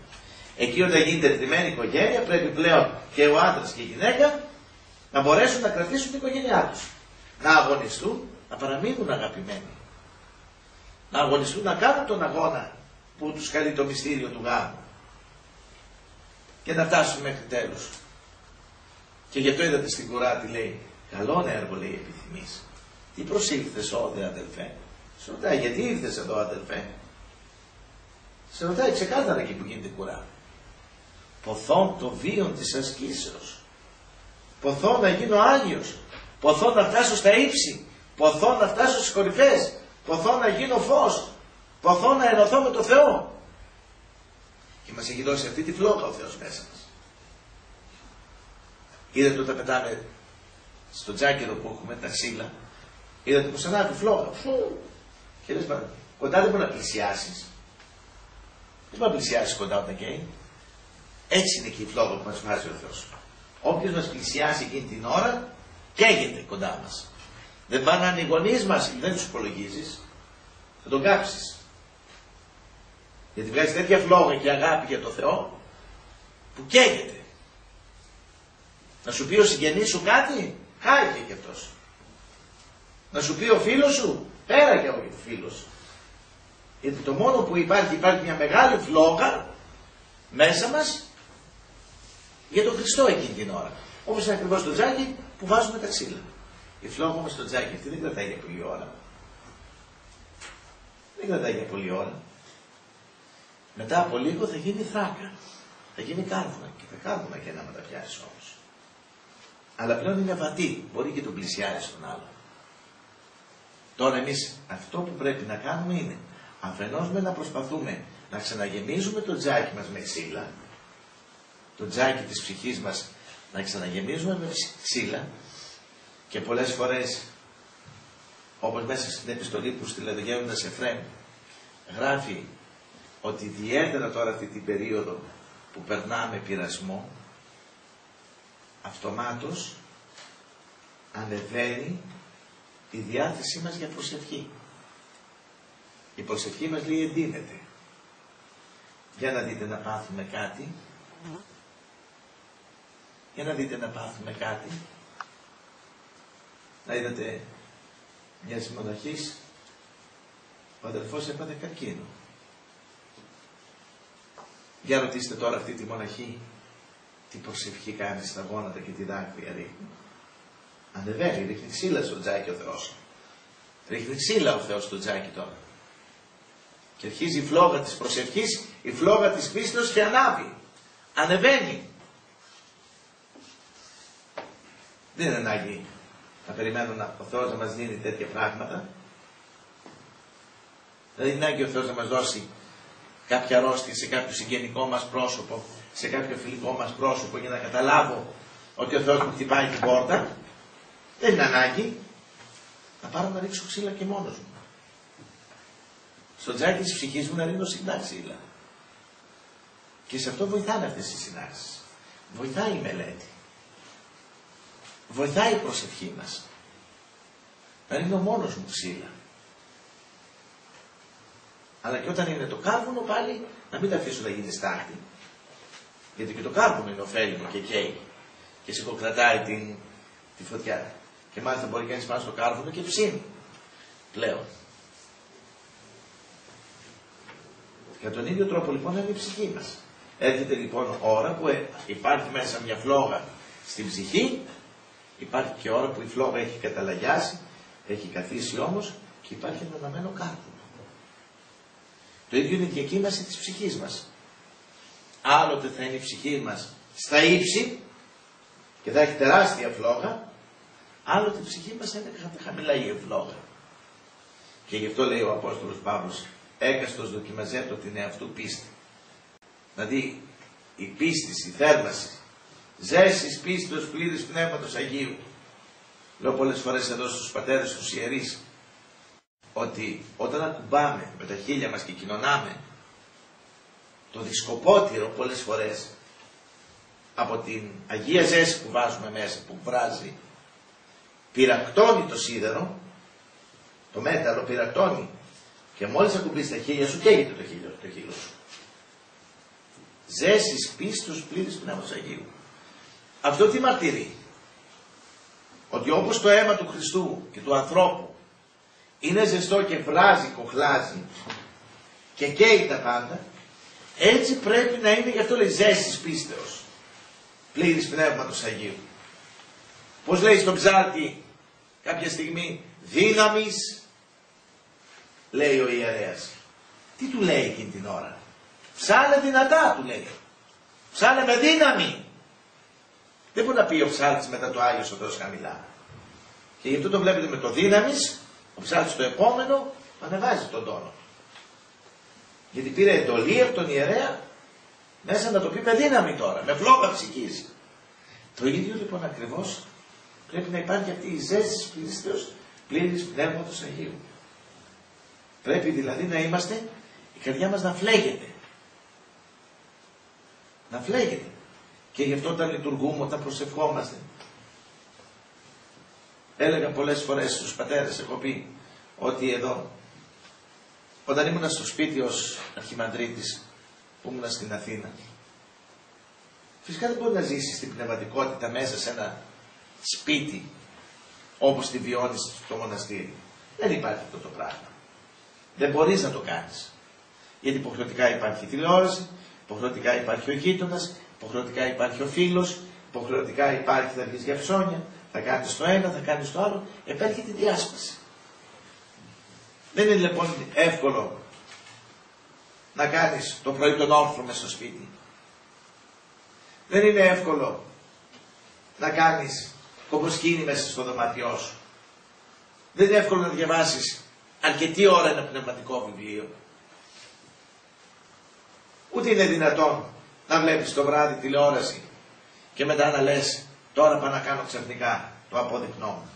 Εκεί όταν γίνεται τετριμένη οικογένεια πρέπει πλέον και ο άντρας και η γυναίκα να μπορέσουν να κρατήσουν την οικογένειά τους. Να αγωνιστούν, να παραμείνουν αγαπημένοι. Να αγωνιστούν να κάνουν τον αγώνα που τους καλεί το μυστήριο του γάμου. Και να φτάσουν μέχρι τέλους. Και γι' αυτό είδατε στην κουρά λέει, καλό έργο λέει επιθυμείς. Τι προσήλθες όδε αδελφέ. Σε ρωτάει γιατί ήρθες εδώ αδελφέ; Σε ρωτάει ξεκάθαρα εκεί που γίνεται κουρά. Ποθών το βίον της ασκήσεως. Ποθώ να γίνω Άγιος. Ποθώ να φτάσω στα ύψη. Ποθώ να φτάσω στις κορυφές. Ποθώ να γίνω φως. Ποθώ να ενωθώ με το Θεό. Και μας έχει δώσει αυτή τη φλόγα ο Θεός μέσα μας. Είδατε όταν πετάμε στο τζάκερο που έχουμε τα ξύλα, είδατε πως ανάβει φλόγα. Και λες κοντά δεν μπορεί να πλησιάσεις. Δεν μπορεί να πλησιάσεις κοντά όταν καίει. Έτσι είναι και η φλόγα που μας βάζει ο Θεός. Όποιος μας πλησιάσει εκείνη την ώρα, καίγεται κοντά μας. Δεν πάνε να είναι οι γονείς μας, δεν τους υπολογίζεις, θα τον κάψεις. Γιατί βγάζεις τέτοια φλόγα και αγάπη για το Θεό, που καίγεται. Να σου πει ο συγγενής σου κάτι, χάηκε και αυτός. Να σου πει ο φίλος σου, πέρα και ο φίλος. Γιατί το μόνο που υπάρχει, υπάρχει μια μεγάλη φλόγα μέσα μας για τον Χριστό εκείνη την ώρα. Όπως είναι ακριβώς το τζάκι που βάζουμε τα ξύλα. Η φλόγα όμως στο τζάκι αυτή δεν κρατάει για πολλή ώρα. Δεν κρατάει για πολλή ώρα. Μετά από λίγο θα γίνει θράκα. Θα γίνει κάρβουνα και τα κάρβουνα και να τα πιάσει όμως. Αλλά πλέον είναι βατή. Μπορεί και τον πλησιάζει στον άλλο. Τώρα εμείς αυτό που πρέπει να κάνουμε είναι αφενός με να προσπαθούμε να ξαναγεμίζουμε το τζάκι μας με ξύλα το τζάκι της ψυχής μας να ξαναγεμίζουμε με ξύλα και πολλές φορές όπως μέσα στην επιστολή που στη Λαδογέοντας Εφρέμ γράφει ότι ιδιαίτερα τώρα αυτή την περίοδο που περνάμε πειρασμό αυτομάτως ανεβαίνει η διάθεσή μας για προσευχή. Η προσευχή μας λέει εντείνεται. Για να δείτε να πάθουμε κάτι για να δείτε να πάθουμε κάτι. Να είδατε μια μοναχής, ο αδελφός έπαθε καρκίνο. Για ρωτήστε τώρα αυτή τη μοναχή τι προσευχή κάνει στα γόνατα και τη δάκρυα ρίχνει. Ανεβαίνει, ρίχνει ξύλα στο τζάκι ο Θεός. Ρίχνει ξύλα ο Θεός στο τζάκι τώρα. Και αρχίζει η φλόγα της προσευχής, η φλόγα της πίστος και ανάβει. Ανεβαίνει. Δεν είναι ανάγκη να περιμένουμε ο Θεός να μας δίνει τέτοια πράγματα. Δεν είναι ανάγκη ο Θεός να μας δώσει κάποια αρρώστια σε κάποιο συγγενικό μας πρόσωπο, σε κάποιο φιλικό μας πρόσωπο για να καταλάβω ότι ο Θεός μου χτυπάει την πόρτα. Δεν είναι ανάγκη. Να πάρω να ρίξω ξύλα και μόνος μου. Στο τζάκι της ψυχής μου να ρίχνω συχνά ξύλα. Και σε αυτό βοηθάνε αυτές οι συνάξεις. Βοηθάει η μελέτη βοηθάει η προσευχή μας. Να είναι ο μόνος μου ξύλα. Αλλά και όταν είναι το κάρβουνο πάλι να μην τα αφήσω να γίνει στάχτη. Γιατί και το κάρβουνο είναι ωφέλιμο και καίει. Και σηκοκρατάει την, τη φωτιά. Και μάλιστα μπορεί κανείς πάνω στο κάρβουνο και ψήνει. Πλέον. Για τον ίδιο τρόπο λοιπόν είναι η ψυχή μας. Έρχεται λοιπόν ώρα που ε, υπάρχει μέσα μια φλόγα στην ψυχή Υπάρχει και ώρα που η φλόγα έχει καταλαγιάσει, έχει καθίσει όμως και υπάρχει ένα αναμένο κάρβουνο. Το ίδιο είναι η διακύμαση της ψυχής μας. Άλλοτε θα είναι η ψυχή μας στα ύψη και θα έχει τεράστια φλόγα, άλλοτε η ψυχή μας θα είναι χαμηλά η φλόγα. Και γι' αυτό λέει ο Απόστολος Παύλος, έκαστος δοκιμαζέτο την εαυτού πίστη. Δηλαδή η πίστη, η θέρμαση, ζέσης πίστος πλήρης Πνεύματος Αγίου. Λέω πολλές φορές εδώ στους πατέρες, τους ιερείς, ότι όταν ακουμπάμε με τα χείλια μας και κοινωνάμε, το δισκοπότηρο πολλές φορές από την Αγία Ζέση που βάζουμε μέσα, που βράζει, πυρακτώνει το σίδερο, το μέταλλο πυρακτώνει και μόλις ακουμπείς τα χείλια σου καίγεται το χείλιο, το χείλιο σου. Ζέσης πίστος πλήρης Πνεύματος Αγίου. Αυτό τι μαρτυρεί. Ότι όπως το αίμα του Χριστού και του ανθρώπου είναι ζεστό και βράζει, κοχλάζει και καίει τα πάντα, έτσι πρέπει να είναι, γι' αυτό λέει ζέστης πίστεως, πλήρης Πνεύματος Αγίου. Πώς λέει στον ψάρτη κάποια στιγμή, δύναμης, λέει ο ιερέας. Τι του λέει εκείνη την ώρα; Ψάλε δυνατά του λέει. Ψάλε με δύναμη. Δεν μπορεί να πει ο ψάλτης μετά το Άγιος ο Θεός χαμηλά. Και γι' αυτό το βλέπετε με το δύναμης, ο ψάλτης το επόμενο ανεβάζει τον τόνο. Γιατί πήρε εντολή από τον ιερέα μέσα να το πει με δύναμη τώρα, με φλόγα ψυχής. Το ίδιο λοιπόν ακριβώς πρέπει να υπάρχει αυτή η ζέση της πίστεως πλήρης πνεύματος Αγίου. Πρέπει δηλαδή να είμαστε, η καρδιά μας να φλέγεται. Να φλέγεται. Και γι' αυτό όταν λειτουργούμε, όταν προσευχόμαστε. Έλεγα πολλές φορές στους πατέρες, έχω πει, ότι εδώ, όταν ήμουν στο σπίτι ως αρχιμανδρίτης, που ήμουν στην Αθήνα, φυσικά δεν μπορεί να ζήσεις την πνευματικότητα μέσα σε ένα σπίτι, όπως τη βιώνεις στο μοναστήρι. Δεν υπάρχει αυτό το πράγμα. Δεν μπορείς να το κάνεις. Γιατί υποχρεωτικά υπάρχει η τηλεόραση, υποχρεωτικά υπάρχει ο γείτονας, υποχρεωτικά υπάρχει ο φίλος, υποχρεωτικά υπάρχει θα βγει για ψώνια, θα κάνει το ένα, θα κάνει το άλλο, επέρχεται η διάσπαση. Δεν είναι λοιπόν εύκολο να κάνεις το πρωί τον όρθρο μέσα στο σπίτι. Δεν είναι εύκολο να κάνεις κομποσκίνη μέσα στο δωμάτιό σου. Δεν είναι εύκολο να διαβάσεις αρκετή ώρα ένα πνευματικό βιβλίο. Ούτε είναι δυνατόν να βλέπεις το βράδυ τηλεόραση και μετά να λες τώρα πάω να κάνω ξαφνικά το απόδειχνό μου.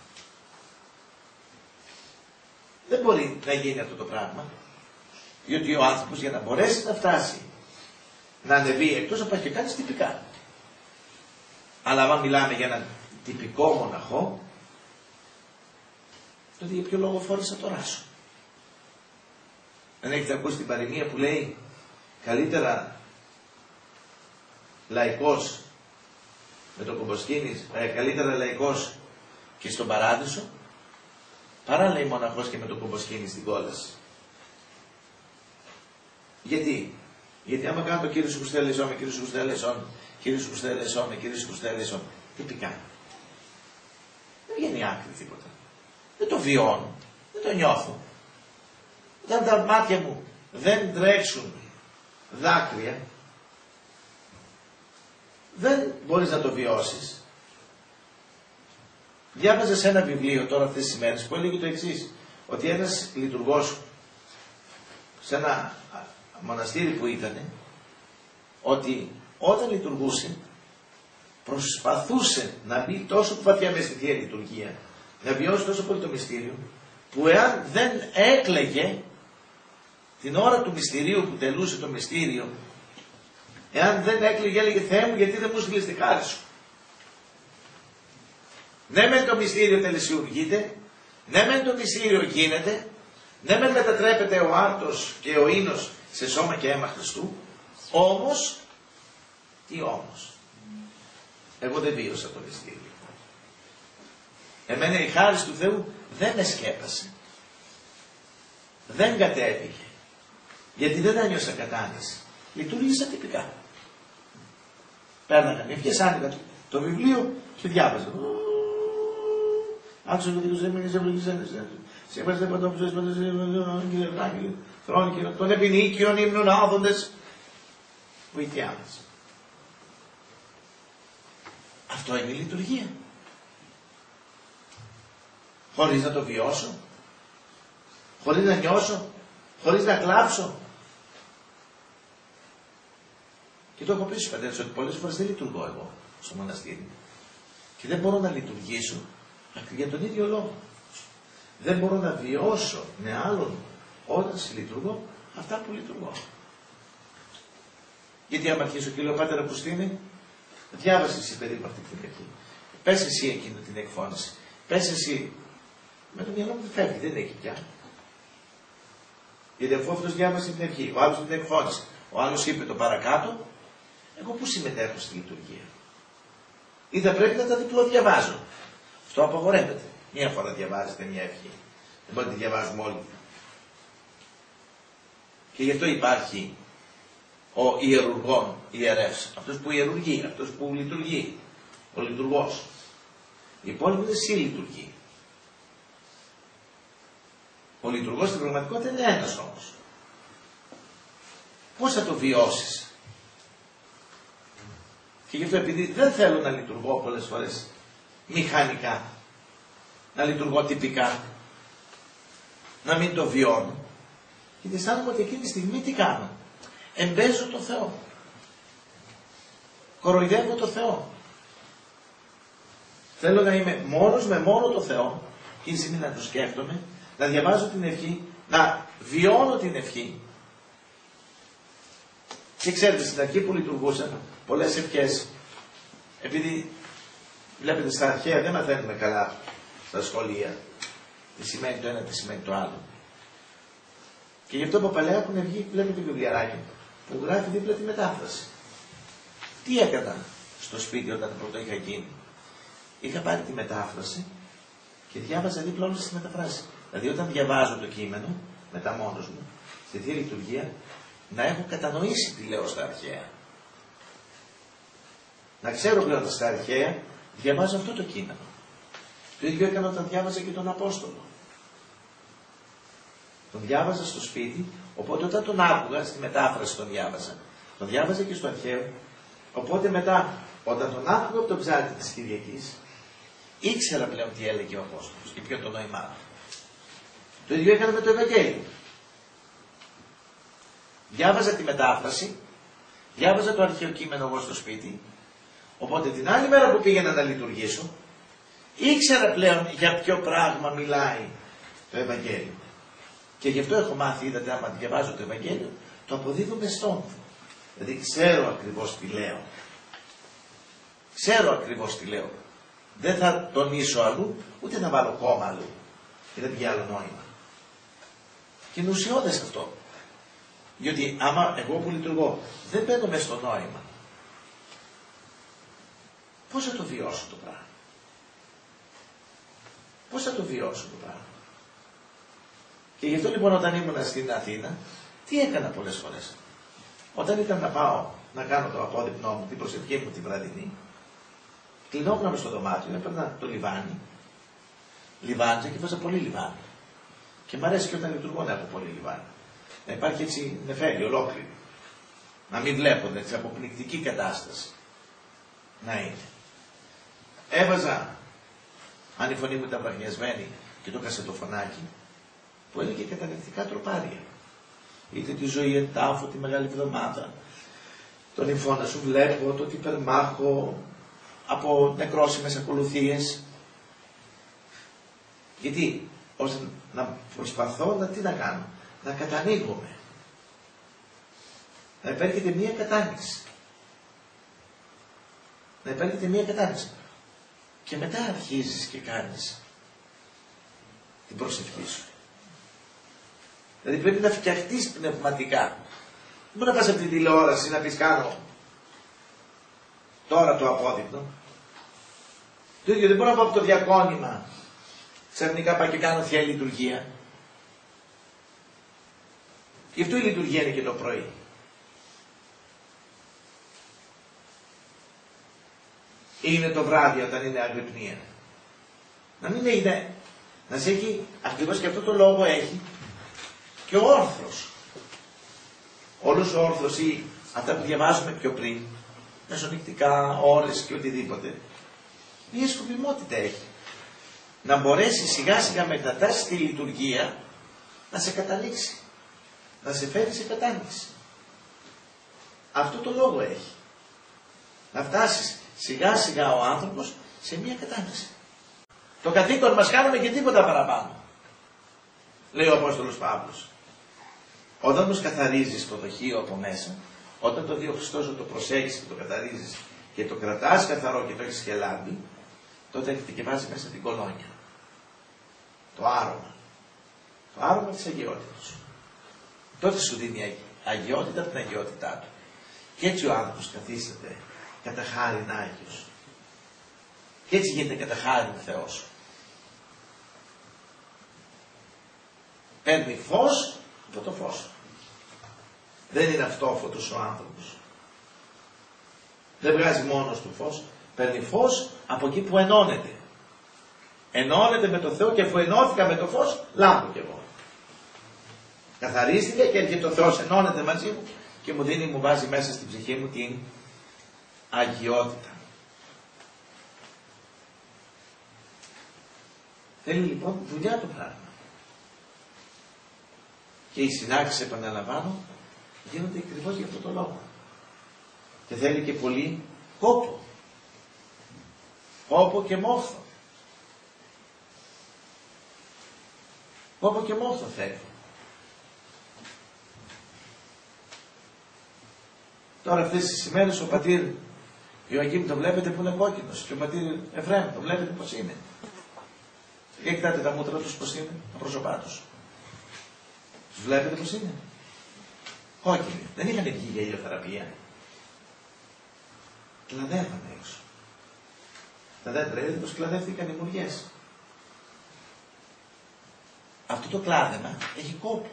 Δεν μπορεί να γίνει αυτό το πράγμα. Διότι ο άνθρωπος για να μπορέσει να φτάσει να ανεβεί εκτός να πάει και κάνει τυπικά. Αλλά άμα μιλάμε για έναν τυπικό μοναχό, τότε για ποιο λόγο φόρησα το ράσο; Δεν έχετε ακούσει την παροιμία που λέει καλύτερα λαϊκός με το κομποσκίνης, ε, καλύτερα λαϊκός και στον παράδεισο, παρά λέει μοναχός και με το κομποσκίνη στην κόλαση. Γιατί, γιατί άμα κάνω το κύριο σου κουστέλεσόν με κύριο σου κουστέλεσόν, κύριο σου κουστέλεσόν με κύριο σου κουστέλεσόν, τυπικά. Δεν βγαίνει άκρη τίποτα. Δεν το βιώνω, δεν το νιώθω. Όταν τα μάτια μου δεν τρέξουν δάκρυα, δεν μπορείς να το βιώσεις. Διάβαζα σε ένα βιβλίο τώρα αυτές τις μέρες που έλεγε το εξής ότι ένας λειτουργός σε ένα μοναστήρι που ήταν, ότι όταν λειτουργούσε προσπαθούσε να μπει τόσο βαθιά μέσα στη Θεία Λειτουργία, να βιώσει τόσο πολύ το μυστήριο, που εάν δεν έκλεγε την ώρα του μυστηρίου που τελούσε το μυστήριο, εάν δεν έκλειγε, έλεγε Θεέ μου, γιατί δεν μου στείλεις τη χάρη σου; Ναι, μεν το μυστήριο τελεσιουργείται, ναι, μεν το μυστήριο γίνεται, ναι, μεν μετατρέπεται ο άρτος και ο ίνος σε σώμα και αίμα Χριστού, όμως, τι όμως, εγώ δεν βίωσα το μυστήριο. Εμένα η χάρη του Θεού δεν με σκέπασε. Δεν κατέβηκε. Γιατί δεν ένιωσα κατάνοιση. Λειτουργήσα τυπικά. Πέρναγα νύφιες, άνοιγα το, το βιβλίο και διάβαζα. Άκουσα το δικό ζέμινε, ευλογή ένεση. Σε έβαζε παντόψε, κύριε Βράγγελ, θρόνη και των επινίκιων ύμνων άδοντε. Βοήθειά μα. Αυτό είναι η λειτουργία. Χωρίς να το βιώσω, χωρίς να νιώσω, χωρίς να κλάψω, Και το έχω πει στου πατέρες ότι πολλές φορές δεν λειτουργώ εγώ στο μοναστήρι. Και δεν μπορώ να λειτουργήσω για τον ίδιο λόγο. Δεν μπορώ να βιώσω με άλλον όταν συλλειτουργώ αυτά που λειτουργώ. Γιατί άμα αρχίσω και λέω Πάτερ Ακουστίνη, διάβασε εσύ περίπου αυτή την αρχή. Πες εσύ εκείνη την εκφώνηση. Πες εσύ. Με το μυαλό μου φεύγει, δεν έχει πια. Γιατί αφού αυτός διάβασε την ευχή, ο άλλος την εκφώνησε, ο άλλος είπε το παρακάτω, εγώ πού συμμετέχω στη λειτουργία; Ή θα πρέπει να τα διπλοδιαβάζω. Αυτό απαγορεύεται. Μία φορά διαβάζετε μια ευχή. Δεν μπορείτε να τη διαβάζουμε όλοι. Και γι' αυτό υπάρχει ο ιερουργών, ιερεύς, αυτός που ιερουργεί, αυτός που λειτουργεί, ο λειτουργός. Οι υπόλοιποι είναι συλλειτουργοί. Ο λειτουργός στην πραγματικότητα είναι ένας όμως. Πώς θα το βιώσεις; Και γι' αυτό επειδή δεν θέλω να λειτουργώ πολλές φορές μηχανικά, να λειτουργώ τυπικά, να μην το βιώνω, γιατί αισθάνομαι ότι εκείνη τη στιγμή τι κάνω. Εμπέζω το Θεό. Κοροϊδεύω το Θεό. Θέλω να είμαι μόνος με μόνο το Θεό, εκείνη τη στιγμή να το σκέφτομαι, να διαβάζω την ευχή, να βιώνω την ευχή. Και ξέρετε, στην αρχή που λειτουργούσαν πολλές ευχές, επειδή βλέπετε στα αρχαία δεν μαθαίνουμε καλά στα σχολεία τι σημαίνει το ένα, τι σημαίνει το άλλο. Και γι' αυτό από παλαιά έχουν βγει, βλέπετε βιβλιαράκι που γράφει δίπλα τη μετάφραση. Τι έκανα στο σπίτι όταν πρώτο είχα γίνει. Είχα πάρει τη μετάφραση και διάβαζα δίπλα όλες τις μεταφράσεις. Δηλαδή όταν διαβάζω το κείμενο, μετά μόνος μου, στη Θεία Λειτουργία, να έχω κατανοήσει τι λέω στα αρχαία. Να ξέρω πλέον στα αρχαία, διαβάζω αυτό το κείμενο. Το ίδιο έκανα όταν διάβαζα και τον Απόστολο. Τον διάβαζα στο σπίτι, οπότε όταν τον άκουγα, στη μετάφραση τον διάβαζα. Τον διάβαζα και στο αρχαίο. Οπότε μετά, όταν τον άκουγα από το ψάρι της Κυριακής, ήξερα πλέον τι έλεγε ο Απόστολος και ποιο το νόημά του. Το ίδιο έκανα με το Ευαγγέλιο. Διάβαζα τη μετάφραση, διάβαζα το αρχαίο κείμενο εγώ στο σπίτι, οπότε την άλλη μέρα που πήγαινα να λειτουργήσω, ήξερα πλέον για ποιο πράγμα μιλάει το Ευαγγέλιο. Και γι' αυτό έχω μάθει, είδατε, άμα διαβάζω το Ευαγγέλιο, το αποδίδω με στόμφο. Δηλαδή ξέρω ακριβώς τι λέω. Ξέρω ακριβώς τι λέω. Δεν θα τονίσω αλλού, ούτε να βάλω κόμμα αλλού. Και δεν βγει άλλο νόημα. Και είναι ουσιώδες αυτό. Διότι άμα εγώ που λειτουργώ δεν μπαίνω μέσα στο νόημα, πώς θα το βιώσω το πράγμα; Πώς θα το βιώσω το πράγμα; Και γι' αυτό λοιπόν όταν ήμουν στην Αθήνα, τι έκανα πολλές φορές. Όταν ήταν να πάω να κάνω το απόδειπνό μου, την προσευχή μου τη βραδινή, κλεινόμουν στο δωμάτιο, έπαιρνα το λιβάνι, λιβάνιζα και βάζα πολύ λιβάνι. Και μου αρέσει και όταν λειτουργώ να έχω πολύ λιβάνι. Να υπάρχει έτσι νεφέλη, ολόκληρη. Να μην βλέπονται έτσι αποπνικτική κατάσταση. Να είναι. Έβαζα, αν η φωνή μου ήταν βραχνιασμένη και το κασετοφωνάκι, που έλεγε καταπληκτικά τροπάρια. Είτε τη ζωή εντάφω, τη Μεγάλη Εβδομάδα, τον υφώνα σου βλέπω, το τι υπερμάχω από νεκρόσιμες ακολουθίες. Γιατί, ώστε να προσπαθώ να τι να κάνω, να κατανοίγομαι. Να υπέρχεται μία κατάνοιξη. Να υπέρχεται μία κατάνοιξη. Και μετά αρχίζεις και κάνεις την προσευχή σου. Δηλαδή πρέπει να φτιαχτείς πνευματικά. Δεν μπορεί να πας από την τηλεόραση να πεις κάνω τώρα το απόδεικτο. Το ίδιο δεν μπορώ να πάω από το διακόνημα. Ξαφνικά πάω και κάνω θεία λειτουργία. Γι' αυτό η λειτουργία είναι και το πρωί. Είναι το βράδυ όταν είναι αγρυπνία. Να μην είναι, να σε έχει, ακριβώς και αυτό το λόγο έχει, και ο όρθρος. Όλος ο όρθρος ή αυτά που διαβάζουμε πιο πριν, μεσονυκτικά, ώρες και οτιδήποτε, μια σκοπιμότητα έχει. Να μπορέσει σιγά σιγά μετά στη λειτουργία να σε καταλήξει. Να σε φέρει σε κατάνοιξη. Αυτό το λόγο έχει. Να φτάσεις σιγά σιγά ο άνθρωπος σε μια κατάσταση. Το καθήκον μας κάνουμε και τίποτα παραπάνω. Λέει ο Απόστολος Παύλος. Όταν όμως καθαρίζεις το δοχείο από μέσα, όταν το δει ο Χριστός το προσέχεις και το καθαρίζεις και το κρατάς καθαρό και το έχεις χελάνει, τότε και βάζει μέσα την κολόνια. Το άρωμα. Το άρωμα της αγιότητας. Τότε σου δίνει αγιότητα την αγιότητά του. Και έτσι ο άνθρωπος καθίσταται κατά χάριν Άγιος. Και έτσι γίνεται κατά χάριν Θεός. Παίρνει φως από το φως. Δεν είναι αυτόφωτος ο άνθρωπος. Δεν βγάζει μόνος του φως. Παίρνει φως από εκεί που ενώνεται. Ενώνεται με το Θεό και αφού ενώθηκα με το φως, λάμπω κι εγώ. Καθαρίστηκε και έρχεται ο Θεός ενώνεται μαζί μου και μου δίνει, μου βάζει μέσα στην ψυχή μου την αγιότητα. Θέλει λοιπόν δουλειά το πράγμα. Και οι συνάξεις επαναλαμβάνω γίνονται ακριβώς για αυτό το λόγο. Και θέλει και πολύ κόπο. Κόπο και μόχθο. Κόπο και μόχθο θέλει. Τώρα αυτές τις ημέρες ο πατήρ Ιωακήμ το βλέπετε που είναι κόκκινος και ο πατήρ Εφραίμ το βλέπετε πώς είναι. Και κοιτάτε τα μούτρα τους πώς είναι, τα πρόσωπά τους. Τους βλέπετε πώς είναι. Κόκκινοι. Δεν είχαν βγει για ηλιοθεραπεία. Κλαδεύανε έξω. Τα δέντρα είδε πως κλαδεύτηκαν οι μουριές. Αυτό το κλάδεμα έχει κόπο.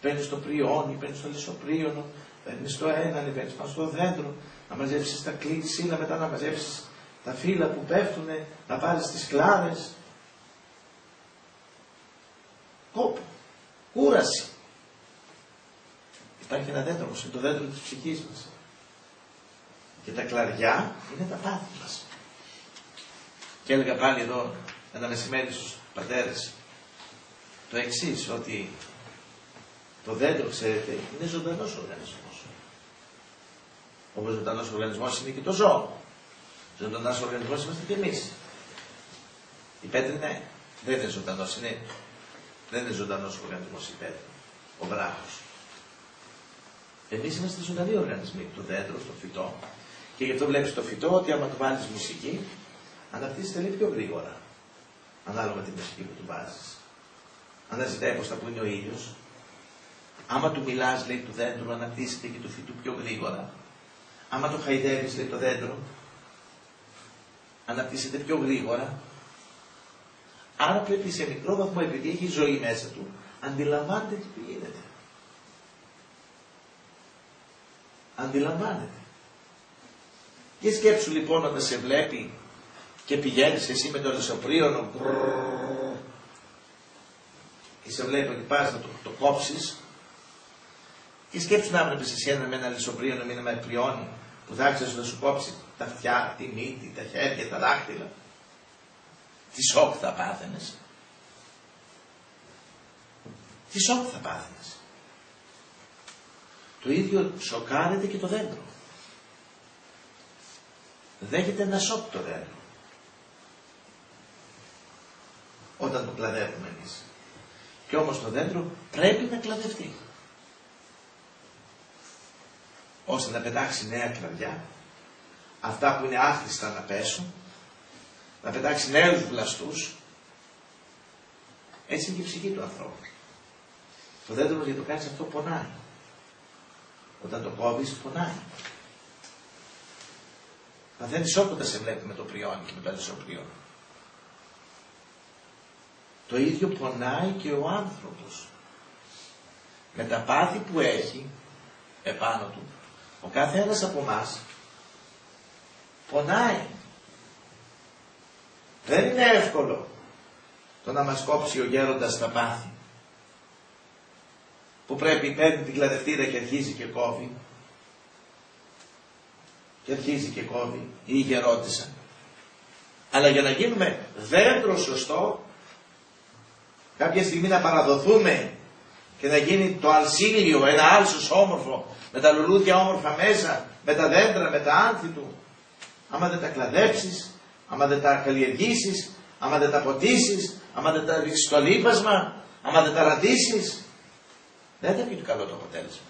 Παίρνεις στο πριόνι, παίρνεις στο λισοπρίωνο, παίρνεις στο ένα, παίρνεις πάνω στο δέντρο, να μαζέψεις τα κλίτσινα, μετά να μαζέψεις τα φύλλα που πέφτουν, να πάρει τις κλάδες. Κόπο. Κούραση. Υπάρχει ένα δέντρο όμως, είναι το δέντρο της ψυχής μας. Και τα κλαριά είναι τα πάθη μας. Και έλεγα πάλι εδώ ένα μεσημέρι στους πατέρες το εξής ότι το δέντρο, ξέρετε, είναι ζωντανός οργανισμός. Όπως ζωντανός οργανισμός είναι και το ζώο. Ζωντανός οργανισμός είμαστε και εμείς. Η πέτρη ναι, δεν είναι ζωντανός, είναι, δεν είναι ζωντανός οργανισμός η πέτρη, ο βράχος. Εμείς είμαστε ζωντανοί οργανισμοί, το δέντρο, το φυτό. Και γι' αυτό βλέπεις το φυτό ότι άμα του βάλει μουσική, αναπτύσσεται λίγο πιο γρήγορα. Ανάλογα με τη μουσική που του βάζεις. Αναζητάει πώς θα που είναι ο ήλιος. Άμα του μιλάς, λέει του δέντρου, αναπτύσσεται και του φυτού πιο γρήγορα. Άμα το χαϊδεύει, λέει το δέντρο, αναπτύσσεται πιο γρήγορα. Άρα πρέπει σε μικρό βαθμό, επειδή έχει ζωή μέσα του, αντιλαμβάνεται τι γίνεται. Αντιλαμβάνεται. Και σκέψου λοιπόν όταν σε βλέπει και πηγαίνεις εσύ με το λεσοπρίωνο και σε βλέπει ότι πας να το, το κόψεις και σκέψου να βλέπεις εσύ ένα με ένα λεσοπρίωνο με ένα πριόνι που θα άξιζε να σου κόψει τα αυτιά, τη μύτη, τα χέρια, τα δάχτυλα. Τι σοκ θα πάθαινες. Τι σοκ θα πάθαινες. Το ίδιο σοκάρεται και το δέντρο. Δέχεται ένα σοκ το δέντρο. Όταν το κλαδεύουμε εμείς. Και όμως το δέντρο πρέπει να κλαδευτεί. Ώστε να πετάξει νέα κλαδιά. Αυτά που είναι άχρηστα να πέσουν. Να πετάξει νέους βλαστούς. Έτσι είναι και η ψυχή του ανθρώπου. Το δέντρο για το κάνεις αυτό πονάει. Όταν το κόβεις πονάει. Παθαίνεις όποτε σε βλέπει με το πριόνι και με το αλυσοπριόνι. Το ίδιο πονάει και ο άνθρωπος. Με τα πάθη που έχει επάνω του, ο κάθε ένας από εμά πονάει. Δεν είναι εύκολο το να μας κόψει ο γέροντας τα πάθη που πρέπει παίρνει την κλαδευτήρα και αρχίζει και κόβει. Και αρχίζει και κόβει η ηγερότησα. Αλλά για να γίνουμε δέντρο σωστό, κάποια στιγμή να παραδοθούμε και να γίνει το αλσίλιο, ένα άλσος όμορφο, με τα λουλούδια όμορφα μέσα, με τα δέντρα, με τα άνθη του. Άμα δεν τα κλαδέψεις, άμα δεν τα καλλιεργήσεις, άμα δεν τα ποτίσεις, άμα δεν τα ρίξεις στο λίπασμα, άμα δεν τα ρατήσεις, δεν θα βγει το καλό το αποτέλεσμα.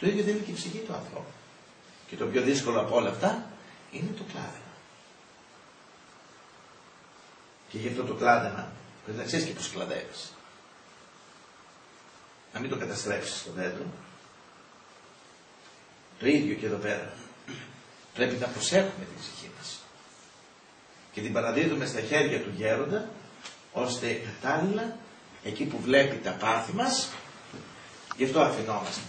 Το ίδιο δεν είναι και η ψυχή του ανθρώπου. Και το πιο δύσκολο από όλα αυτά είναι το κλάδεμα. Και γι' αυτό το κλάδεμα πρέπει να ξέρεις και πώς κλαδεύεις. Να μην το καταστρέψεις το δέντρο. Το ίδιο και εδώ πέρα. Πρέπει να προσέχουμε την ψυχή μας. Και την παραδίδουμε στα χέρια του γέροντα, ώστε κατάλληλα εκεί που βλέπει τα πάθη μας, γι' αυτό αφινόμαστε.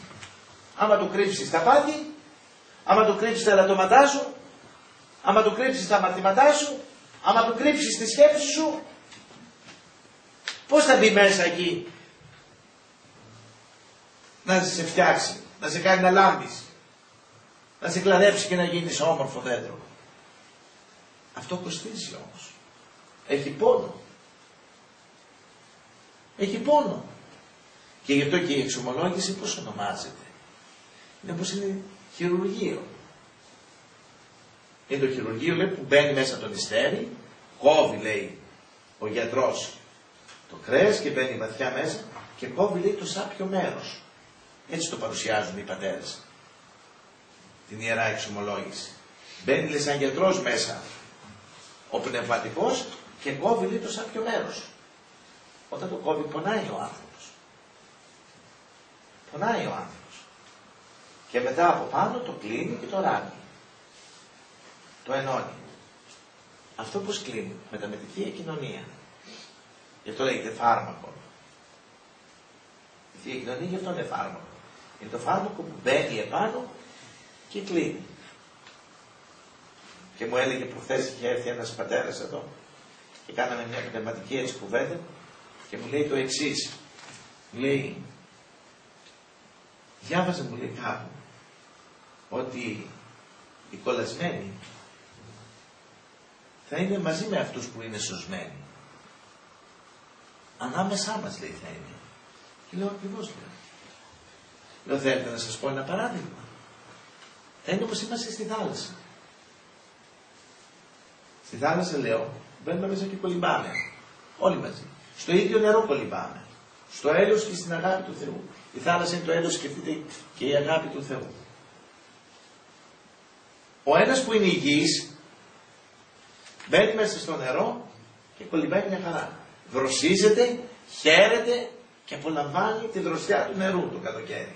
Άμα του κρύψεις τα πάθη, άμα του κρύψεις τα ελαττώματά σου, άμα του κρύψεις τα αμαρτήματά σου, άμα του κρύψεις τη σκέψη σου, πώς θα μπει μέσα εκεί να σε φτιάξει, να σε κάνει να λάμπεις, να σε κλαδέψει και να γίνεις όμορφο δέντρο. Αυτό κοστίζει όμως. Έχει πόνο. Έχει πόνο. Και γι' αυτό και η εξομολόγηση πώς ονομάζεται. Είναι πως είναι χειρουργείο. Είναι το χειρουργείο λέει, που μπαίνει μέσα το νηστέρι, κόβει λέει ο γιατρός το κρέας και μπαίνει βαθιά μέσα και κόβει λέει το σάπιο μέρος. Έτσι το παρουσιάζουν οι πατέρες. Την ιερά εξομολόγηση. Μπαίνει λέει σαν γιατρός μέσα ο πνευματικός και κόβει λέει το σάπιο μέρος. Όταν το κόβει πονάει ο άνθρωπος. Πονάει ο άνθρωπος. Και μετά από πάνω το κλείνει και το ράνει. Το ενώνει. Αυτό πώς κλείνει; Με τα μετηθεία κοινωνία. Γι' αυτό λέγεται φάρμακο. Η θεία κοινωνία γι' αυτό είναι φάρμακο. Είναι το φάρμακο που μπαίνει επάνω και κλείνει. Και μου έλεγε προχθές είχε έρθει ένας πατέρας εδώ και κάναμε μια πνευματική έτσι κουβέντα και μου λέει το εξής. Λέει, διάβαζα μου λέει κάπου ότι οι κολλασμένοι θα είναι μαζί με αυτούς που είναι σωσμένοι. Ανάμεσά μας λέει θα είναι. Και λέω ακριβώς λέω. Λέω θέλετε να σας πω ένα παράδειγμα. Θα είναι όπως είμαστε στη θάλασσα. Στη θάλασσα λέω, μπαίνουμε μέσα και κολυμπάμε. Όλοι μαζί. Στο ίδιο νερό κολυμπάμε. Στο έλεος και στην αγάπη του Θεού. Η θάλασσα είναι το έλεος, σκεφτείτε, και η αγάπη του Θεού. Ο ένας που είναι υγιής μπαίνει μέσα στο νερό και κολυμπάει μια χαρά. Δροσίζεται, χαίρεται και απολαμβάνει τη δροσιά του νερού το καλοκαίρι.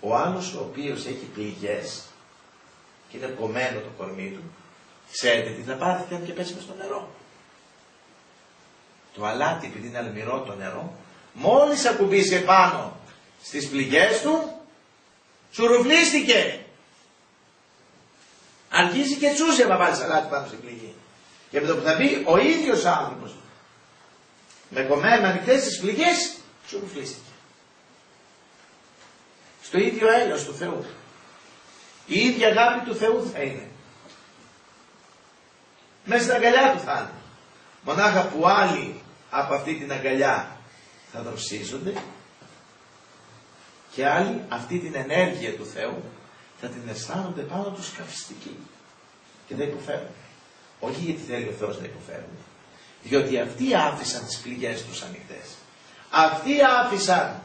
Ο άλλος ο οποίος έχει πληγές και είναι κομμένο το κορμί του, ξέρετε τι θα πάθει αν και πέσει στο νερό. Το αλάτι επειδή είναι αλμυρό το νερό, μόλις ακουμπήσει επάνω στις πληγές του, τσουρουβλίστηκε. Αρχίζει και τσούσε να βάλει σαλάτι πάνω στην πληγή. Και με το που θα μπει ο ίδιος άνθρωπος με κομμένα ανοιχτές τις πληγές, τσουρουφλίστηκε. Στο ίδιο έλεος του Θεού. Η ίδια αγάπη του Θεού θα είναι. Μέσα στην αγκαλιά του θα είναι. Μονάχα που άλλοι από αυτή την αγκαλιά θα δροσίζονται και άλλοι αυτή την ενέργεια του Θεού θα την αισθάνονται πάνω τους καυστικοί και δεν υποφέρουν. Όχι γιατί θέλει ο Θεός να υποφέρουν. Διότι αυτοί άφησαν τις πληγές τους ανοιχτές. Αυτοί άφησαν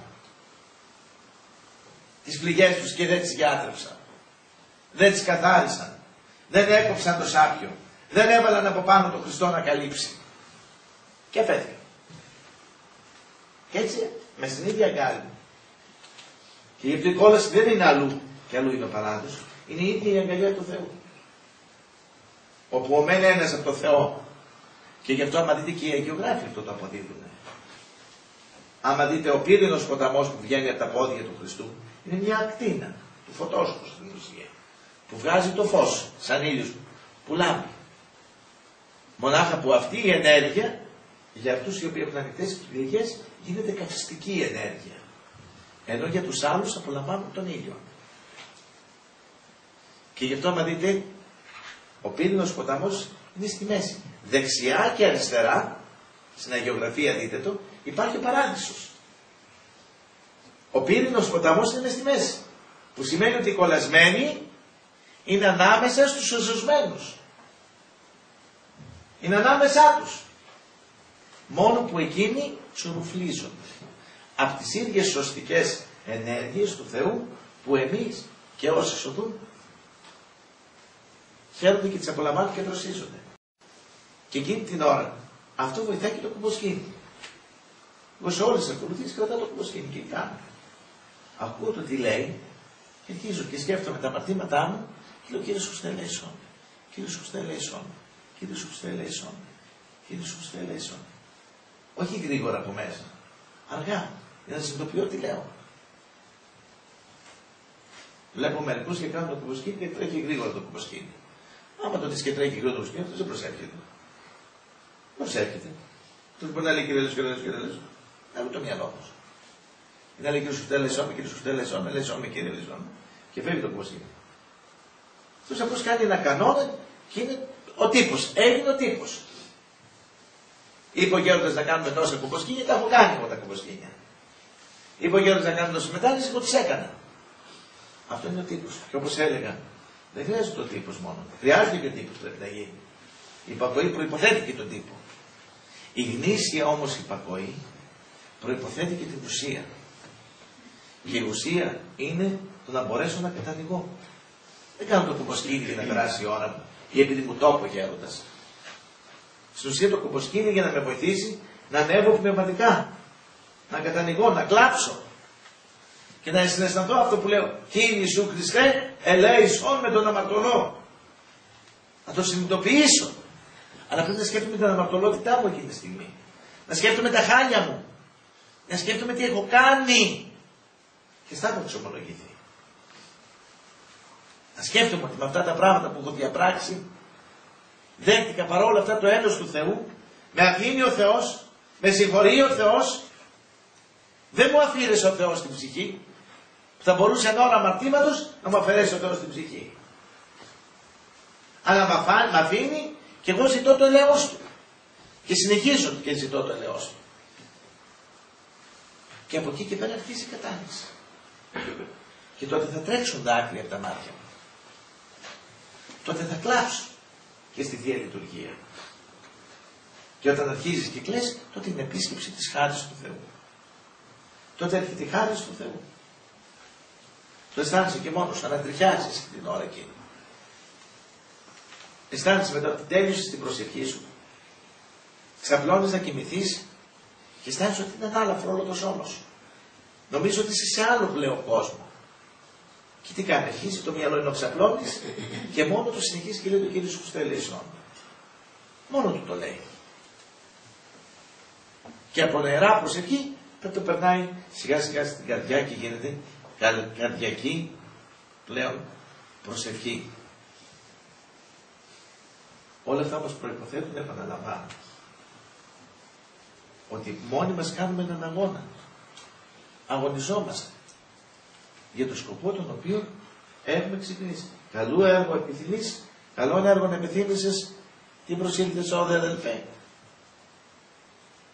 τις πληγές τους και δεν τις γιάτρεψαν. Δεν τις καθάρισαν. Δεν έκοψαν το σάπιο. Δεν έβαλαν από πάνω το Χριστό να καλύψει. Και φέτηκε. Και έτσι με στην ίδια αγκάλη. Και η κόλαση δεν είναι αλλού και αλλού είναι ο παράδεισος, είναι η ίδια η αγκαλιά του Θεού. Όπου ομένει ένας από το Θεό. Και γι' αυτό άμα δείτε και οι αγιογράφοι αυτό το αποδίδουν. Άμα δείτε ο πύρινος ποταμός που βγαίνει από τα πόδια του Χριστού, είναι μια ακτίνα του φωτός του στην ουσία. Που βγάζει το φως, σαν ήλιος, που λάμπει. Μονάχα που αυτή η ενέργεια, για αυτούς οι οποίοι έχουν ανοιχτές πληγές, γίνεται καυστική ενέργεια. Ενώ για τους άλλους απολαμβάνουν τον ήλιο. Και γι' αυτό άμα δείτε, ο πύρινος ποταμός είναι στη μέση. Δεξιά και αριστερά, στην αγιογραφία δείτε το, υπάρχει ο παράδεισος. Ο πύρινος ποταμός είναι στη μέση. Που σημαίνει ότι οι κολλασμένοι είναι ανάμεσα στους σωσμένους. Είναι ανάμεσά τους. Μόνο που εκείνοι τσουρουφλίζονται. Από τις ίδιες σωστικές ενέργειες του Θεού που εμείς και όσοι σωθούν χαίρονται και τις απολαμβάνουν και δροσίζονται. Και εκείνη την ώρα αυτό βοηθάει και το κουμποσκίνη. Εγώ σε όλες τις ακολουθήσεις κρατάω το κουμποσκίνη και κάνω. Ακούω το τι λέει και αρχίζω και σκέφτομαι τα μαρτήματά μου και λέω κύριε Χριστέ ελέησόν Κύριε Χριστέ ελέησόν Κύριε Χριστέ ελέησόν Κύριε Χριστέ ελέησόν Όχι γρήγορα από μέσα. Αργά. Για να συνειδητοποιώ τι λέω. Βλέπω μερικούς και κάνουν το κουμποσκίνη και τρέχει γρήγορα το κουμποσκίνη. Άμα το δεις και τρέχει γρήγορα το κουμποσκίνη, αυτό δεν προσέρχεται. Προσέρχεται. Τους μπορεί να λέει κύριε Λέσο, κύριε Λέσο, κύριε Λέσο. Να το μυαλό μα. Να λέει κύριε Σουστέλε, σώμε, κύριε Σουστέλε, σώμε, λέει σώμε, κύριε Λέσο. Και φεύγει το κουμποσκίνη. Αυτό απλώ κάνει ένα κανόνα και είναι ο τύπος. Έγινε ο τύπος. Είπε ο Γέροντας να κάνουμε τόσα κουμποσκίνια, τα έχω κάνει εγώ τα κουμποσκίνια. Είπε ο Γέροντας να κάνουμε τόσε μετάλλε, εγώ τις έκανα. Αυτό είναι ο τύπος. Και όπως έλεγα, δεν χρειάζεται ο τύπος μόνο. Χρειάζεται και ο τύπος πρέπει να γίνει. Η υπακοή προποθέτει και τον τύπο. Η γνήσια όμως υπακοή προποθέτει και την ουσία. Και η ουσία είναι το να μπορέσω να κατανοηγώ. Δεν κάνω το κουμποσκίνη για να περάσει η ώρα μου ή επειδή μου το πω γέροντας. Στην ουσία το κουμποσκίνη για να με βοηθήσει να ανέβω πνευματικά. Να κατανοηγώ, να κλάψω. Και να συναισθανθώ αυτό που λέω. Κύριε Σου Χριστέ, ελέησον με τον αμαρτωλό. Να το συνειδητοποιήσω. Αλλά πρέπει να σκέφτομαι την αμαρτωλότητά μου εκείνη τη στιγμή. Να σκέφτομαι τα χάλια μου. Να σκέφτομαι τι έχω κάνει. Και στα έχω εξομολογηθεί. Να σκέφτομαι ότι με αυτά τα πράγματα που έχω διαπράξει δέχτηκα παρόλα αυτά το έλος του Θεού, με αφήνει ο Θεός, με συγχωρεί ο Θεός, δεν μου αφήρεσε ο Θεός την ψυχή, θα μπορούσε εν ώρα αμαρτήματος να μου αφαιρέσει ο Θεός την ψυχή. Αλλά με αφήνει και εγώ ζητώ το ελαιός του. Και συνεχίζω και ζητώ το ελαιός του. Και από εκεί και πέρα αρχίζει η κατάνοιξη. Και τότε θα τρέξουν δάκρυα από τα μάτια μου. Τότε θα κλάψω και στη Θεία Λειτουργία. Και όταν αρχίζεις και κλαις, τότε είναι επίσκεψη της χάρης του Θεού. Τότε έρχεται η χάρη του Θεού. Το αισθάνεσαι και μόνος, ανατριχιάζεις την ώρα εκείνη. Αισθάνεσαι μετά ότι τέλειωσες την προσευχή σου. Ξαπλώνεις να κοιμηθείς και αισθάνεσαι ότι είναι ανάλαφρο όλο το σώμα σου. Νομίζω ότι είσαι σε άλλο πλέον κόσμο. Και τι κάνει, αρχίζει το μυαλό να ξαπλώνεις και μόνο του συνεχίζει και λέει το κύριος σου στέλνει Μόνο του το λέει. Και από νερά προσευχή θα το περνάει σιγά σιγά στην καρδιά και γίνεται καρδιακή πλέον προσευχή. Όλα αυτά μας προϋποθέτουν, επαναλαμβάνω, ότι μόνοι μας κάνουμε έναν αγώνα. Αγωνιζόμαστε για το σκοπό τον οποίο έχουμε ξεκινήσει. Καλού έργο επιθυμείς, καλό έργο να επιθύμησες, τι προσήλθες όδε αδελφέ.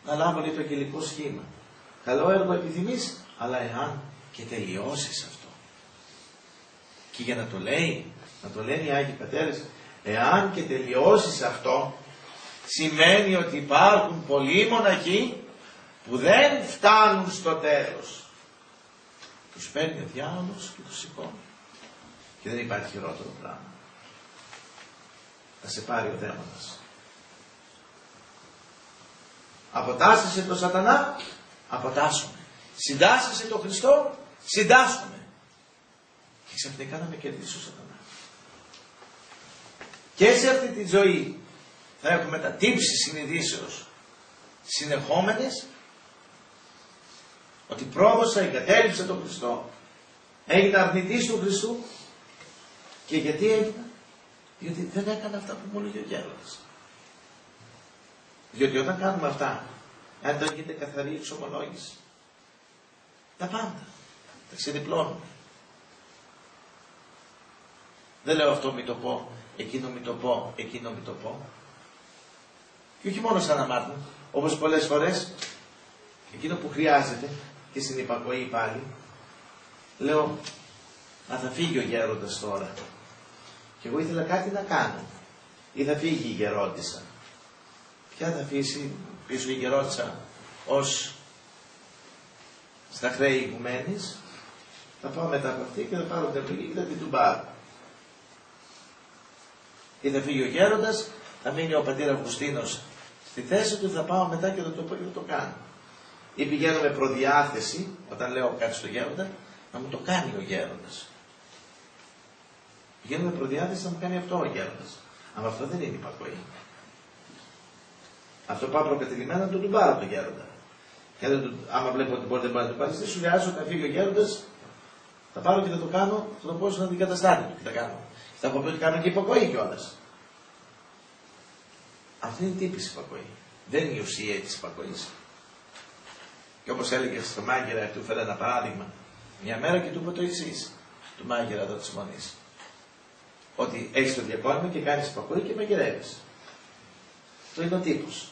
Να λάβω λίγο το αγγελικό σχήμα. Καλό έργο επιθυμείς, αλλά εάν και τελειώσεις αυτό. Και για να το λέει, να το λένε οι Άγιοι Πατέρες, εάν και τελειώσεις αυτό, σημαίνει ότι υπάρχουν πολλοί μοναχοί που δεν φτάνουν στο τέλος. Τους παίρνει ο διάολος και τους σηκώνει. Και δεν υπάρχει χειρότερο πράγμα. Θα σε πάρει ο δαίμονας. Αποτάσσεσαι το σατανά, αποτάσσομαι. Συντάσσεσαι το Χριστό, συντάσσομαι. Και ξαφνικά να με κερδίσει ο σατανά. Και σε αυτή τη ζωή θα έχουμε τα τύψεις συνειδήσεως συνεχόμενες ότι πρόδωσα, εγκατέλειψα τον Χριστό. Έγινα αρνητής του Χριστού. Και γιατί έγινα. Γιατί δεν έκανα αυτά που μου έλεγε ο γέροντας. Διότι όταν κάνουμε αυτά, αν δεν γίνεται καθαρή εξομολόγηση, τα πάντα τα ξεδιπλώνουμε. Δεν λέω αυτό μη το πω, εκείνο μη το πω, εκείνο μη το πω. Και όχι μόνο σαν αμάρτημα, όπως πολλές φορές, εκείνο που χρειάζεται και στην υπακοή πάλι, Λέω, να θα φύγει ο γέροντας τώρα. Και εγώ ήθελα κάτι να κάνω. Ή θα φύγει η γερόντισσα. Ποια θα αφήσει πίσω η γερόντισσα ως στα χρέη ηγουμένης. Θα πάω μετά από αυτή και θα πάρω την πληγή και θα την πάρω. Ή θα φύγει ο γέροντας, θα μείνει ο πατήρ Αυγουστίνος στη θέση του, θα πάω μετά και θα το πω και θα το κάνω. Ή πηγαίνω με προδιάθεση, όταν λέω κάτι στο γέροντα, να μου το κάνει ο γέροντας. Πηγαίνω με προδιάθεση να μου κάνει αυτό ο γέροντας. Αλλά αυτό δεν είναι υπακοή. Αυτό πάω προκατηλημένα να το του πάρω το γέροντα. Και δεν άμα βλέπω ότι μπορεί, δεν μπορεί να το πάρει, δεν σου λέει όταν φύγει ο γέροντας, θα πάρω και θα το κάνω, θα το πω στον αντικαταστάτη του. Τι θα κάνω. Θα πω ότι κάνω και υπακοή κιόλας. Αυτή είναι η τύπη υπακοή. Δεν είναι η ουσία της υπακοής. Και όπως έλεγε στο μάγειρα, του φέρε ένα παράδειγμα. Μια μέρα και του είπε το εξής, του μάγειρα εδώ της μονής. Ότι έχεις το διακόνημα και κάνεις υπακοή και μαγειρεύεις. Το είναι ο τύπος.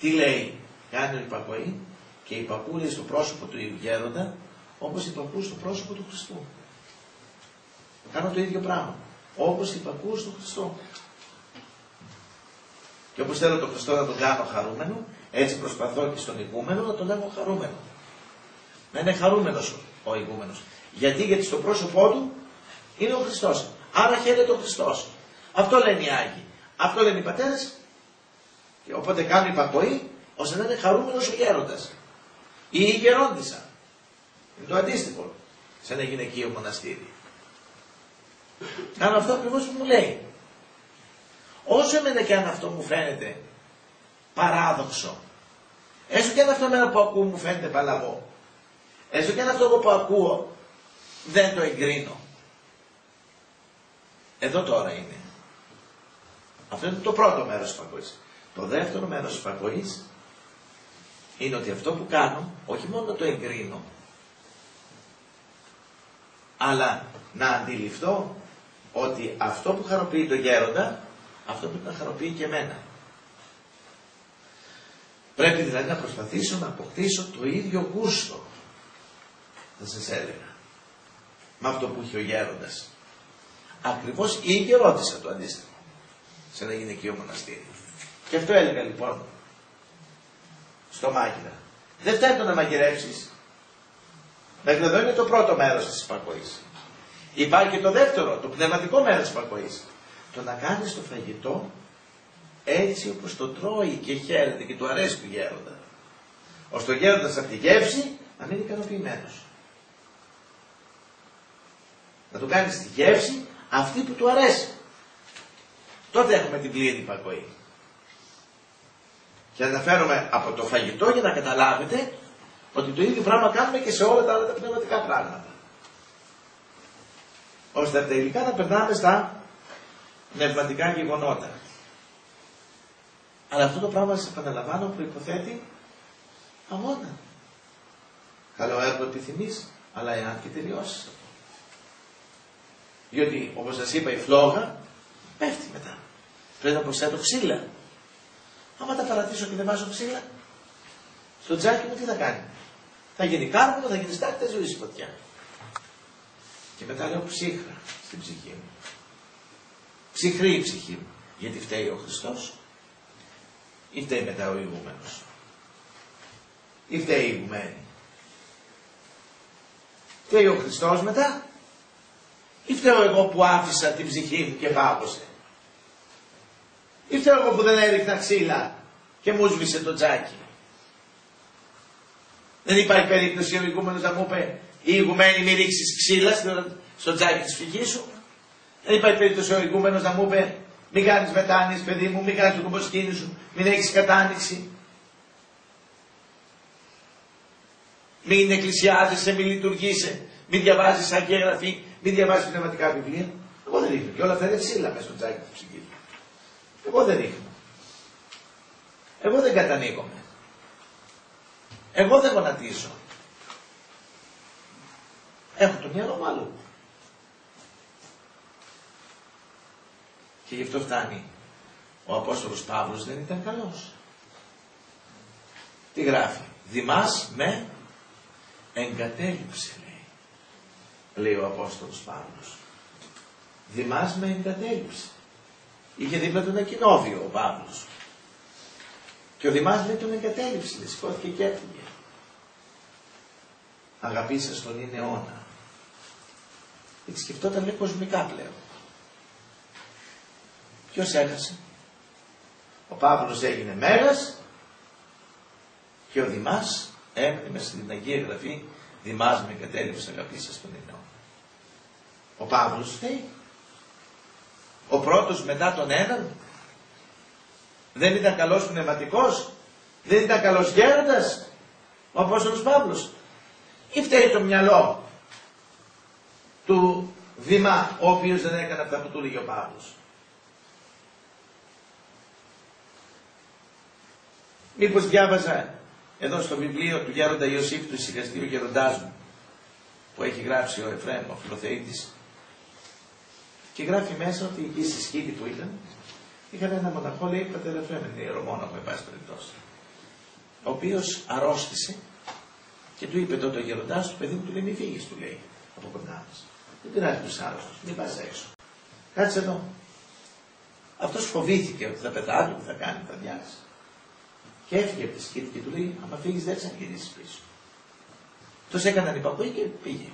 Τι λέει, κάνει υπακοή και υπακούει στο πρόσωπο του γέροντα όπως υπακούει στο πρόσωπο του Χριστού. Κάνω το ίδιο πράγμα. Όπως υπακούω στον Χριστό. Και όπως θέλω τον Χριστό να τον κάνω χαρούμενο, έτσι προσπαθώ και στον ηγούμενο να τον έχω χαρούμενο. Να είναι χαρούμενος ο ηγούμενος. Γιατί, γιατί στο πρόσωπό του είναι ο Χριστός. Άρα χαίρεται ο Χριστός. Αυτό λένε οι Άγιοι. Αυτό λένε οι πατέρες. Και οπότε κάνουν υπακοή ώστε να είναι χαρούμενος ο γέροντας. Ή η γερόντισσα. Είναι το αντίστοιχο σε ένα γυναικείο μοναστήρι. Κάνω αυτό ακριβώς που μου λέει. Όσο εμένα και αν αυτό μου φαίνεται παράδοξο, έστω και αν αυτό εμένα που ακούω μου φαίνεται παλαβό, έστω και αν αυτό που ακούω δεν το εγκρίνω. Εδώ τώρα είναι. Αυτό είναι το πρώτο μέρος της παγκοσμίας. Το δεύτερο μέρος της παγκοσμίας είναι ότι αυτό που κάνω, όχι μόνο να το εγκρίνω, αλλά να αντιληφθώ ότι αυτό που χαροποιεί το γέροντα, αυτό πρέπει να χαροποιεί και εμένα. Πρέπει δηλαδή να προσπαθήσω να αποκτήσω το ίδιο γούστο, θα σας έλεγα, με αυτό που είχε ο γέροντας. Ακριβώς η γερόντισα το αντίστοιχο, σε ένα γυναικείο μοναστήρι. Και αυτό έλεγα λοιπόν στο μάγειρα. Δεν φτάνει το να μαγειρεύσει. Μέχρι εδώ είναι το πρώτο μέρος της υπακοή. Υπάρχει και το δεύτερο, το πνευματικό μέρος της υπακοή. Το να κάνεις το φαγητό έτσι όπως το τρώει και χαίρεται και του αρέσει του γέροντα. Ώστε ο γέροντα από τη γεύση να μείνει ικανοποιημένος. Να του κάνει τη γεύση αυτή που του αρέσει. Τότε έχουμε την πλήρη υπακοή. Και αναφέρομαι από το φαγητό για να καταλάβετε ότι το ίδιο πράγμα κάνουμε και σε όλα τα άλλα τα πνευματικά πράγματα. Ώστε τελικά να περνάμε στα πνευματικά γεγονότα. Αλλά αυτό το πράγμα σας επαναλαμβάνω προϋποθέτει αγώνα. Καλό έργο επιθυμείς, αλλά εάν και τελειώσεις αυτό. Διότι όπως σας είπα η φλόγα πέφτει μετά. Πρέπει να προσθέτω ξύλα. Άμα τα παρατήσω και δεν βάζω ξύλα, στο τζάκι μου τι θα κάνει; Θα γίνει κάρβουνο, θα γίνει στάκη, θα ζωή φωτιά. Και μετά λέω ψύχρα στην ψυχή μου. Ψυχρή η ψυχή μου. Γιατί φταίει ο Χριστός ή φταίει μετά ο ηγούμενος. Ή φταίει η ηγουμένη. Φταίει ο Χριστός μετά ή φταίω εγώ που άφησα την ψυχή μου και πάγωσε. Ήρθε εγώ που δεν έριχνα ξύλα και μου σβήσε το τζάκι. Δεν υπάρχει περίπτωση ο ηγούμενος να μου είπε η ηγουμένη μη ρίξεις ξύλα στο τζάκι της φυγής σου. Δεν υπάρχει περίπτωση ο ηγούμενος να μου είπε μην κάνεις μετάνοιες παιδί μου, μην κάνεις το κομποσκίνη σου, μην έχεις κατάνοιξη. Μην εκκλησιάζεσαι, μην λειτουργείσαι, μην διαβάζεις αγγεγραφή, μην διαβάζεις πνευματικά βιβλία. Εγώ δεν ρίχνω. Και όλα αυτά είναι ξύλα μέσα στο τζάκι της ψυχής. Εγώ δεν ρίχνω. Εγώ δεν κατανίκομαι. Εγώ δεν γονατίζω. Έχω το μυαλό μου άλλο. Και γι' αυτό φτάνει. Ο Απόστολος Παύλος δεν ήταν καλός. Τι γράφει; Δημάς με εγκατέλειψε λέει. Λέει ο Απόστολος Παύλος. Δημάς με εγκατέλειψε. Είχε δίπλα του ένα κοινόβιο ο Παύλος. Και ο Δημάς λέει τον εγκατέλειψε, λέει, σηκώθηκε και έφυγε. Αγαπήσα τον είναι αιώνα. Γιατί σκεφτόταν λέει κοσμικά πλέον. Ποιος έχασε; Ο Παύλος έγινε μέρας και ο Δημάς έμεινε μέσα στην Αγία Γραφή Δημάς με εγκατέλειψε αγαπήσα στον αιώνα. Ο Παύλος φταίει. Ο πρώτος μετά τον έναν δεν ήταν καλός πνευματικός, δεν ήταν καλός γέροντας, ο Απόστολος Παύλος. Ή φταίει το μυαλό του Δημά, ο οποίος δεν έκανε αυτά που του λέγει ο Παύλος. Μήπως διάβαζα εδώ στο βιβλίο του Γέροντα Ιωσήφ του Συγχαστήριου Γεροντάς μου, που έχει γράψει ο Εφραίμ, ο φιλοθεήτης, και γράφει μέσα ότι εκεί στη σκήτη που ήταν, είχαν ένα μοναχό, λέει, πατέρα Εφραίμ, είναι ιερομόναχο, εν πάση περιπτώσει, ο οποίος αρρώστησε και του είπε τότε ο γεροντά του, παιδί μου, του λέει, μην φύγεις, του λέει, από κοντά μας. Δεν πειράζει του άρρωστου, μην πας έξω. Κάτσε εδώ. Αυτός φοβήθηκε ότι θα πετάει, ότι θα κάνει, θα διάξει. Και έφυγε από τη σκήτη και του λέει, άμα φύγεις δεν θα γυρίσει πίσω. Τόσο έκαναν υπακοή και πήγε.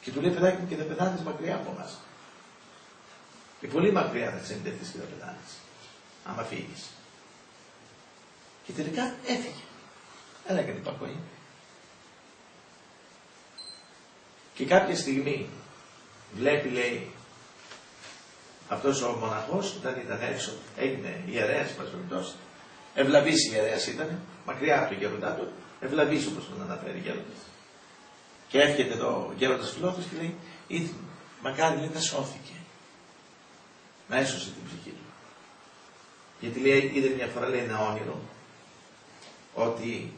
Και του λέει, παιδάκι μου, και δεν πεθάνει μακριά από εμάς. Και πολύ μακριά θα ξενιτευτεί και θα πεθάνει. Άμα φύγεις. Και τελικά έφυγε. Δεν έκανε υπακοή. Και κάποια στιγμή βλέπει, λέει, αυτός ο μοναχός όταν ήταν έξω, έγινε ιερέας, πας περιπτώσει, ευλαβής ιερέας ήταν, μακριά από τον γέροντά του, ευλαβής όπως τον αναφέρει γέροντας. Και έρχεται εδώ ο γέροντας Φιλόθος και λέει, ήρθε, μακάρι λέει να σώθηκε. Να έσωσε την ψυχή του. Γιατί λέει, είδε μια φορά λέει ένα όνειρο, ότι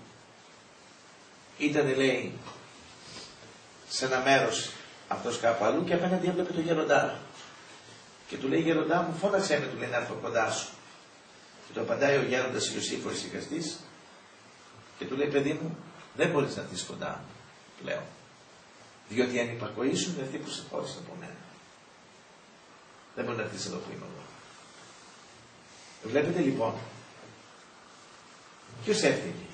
ήταν λέει σε ένα μέρος αυτός κάπου αλλού και απέναντι έβλεπε τον γεροντά. Και του λέει γεροντά μου φώναξε με του λέει να έρθω κοντά σου. Και το απαντάει ο γέροντας Ιωσήφ ο εισηγαστής και του λέει παιδί μου δεν μπορείς να έρθεις κοντά μου λέω. Διότι αν υπακοήσουν αυτοί που σε χώρισαν από μένα. Δεν μπορεί να έρθεις εδώ που είμαι εγώ. Βλέπετε λοιπόν ποιος έφυγε;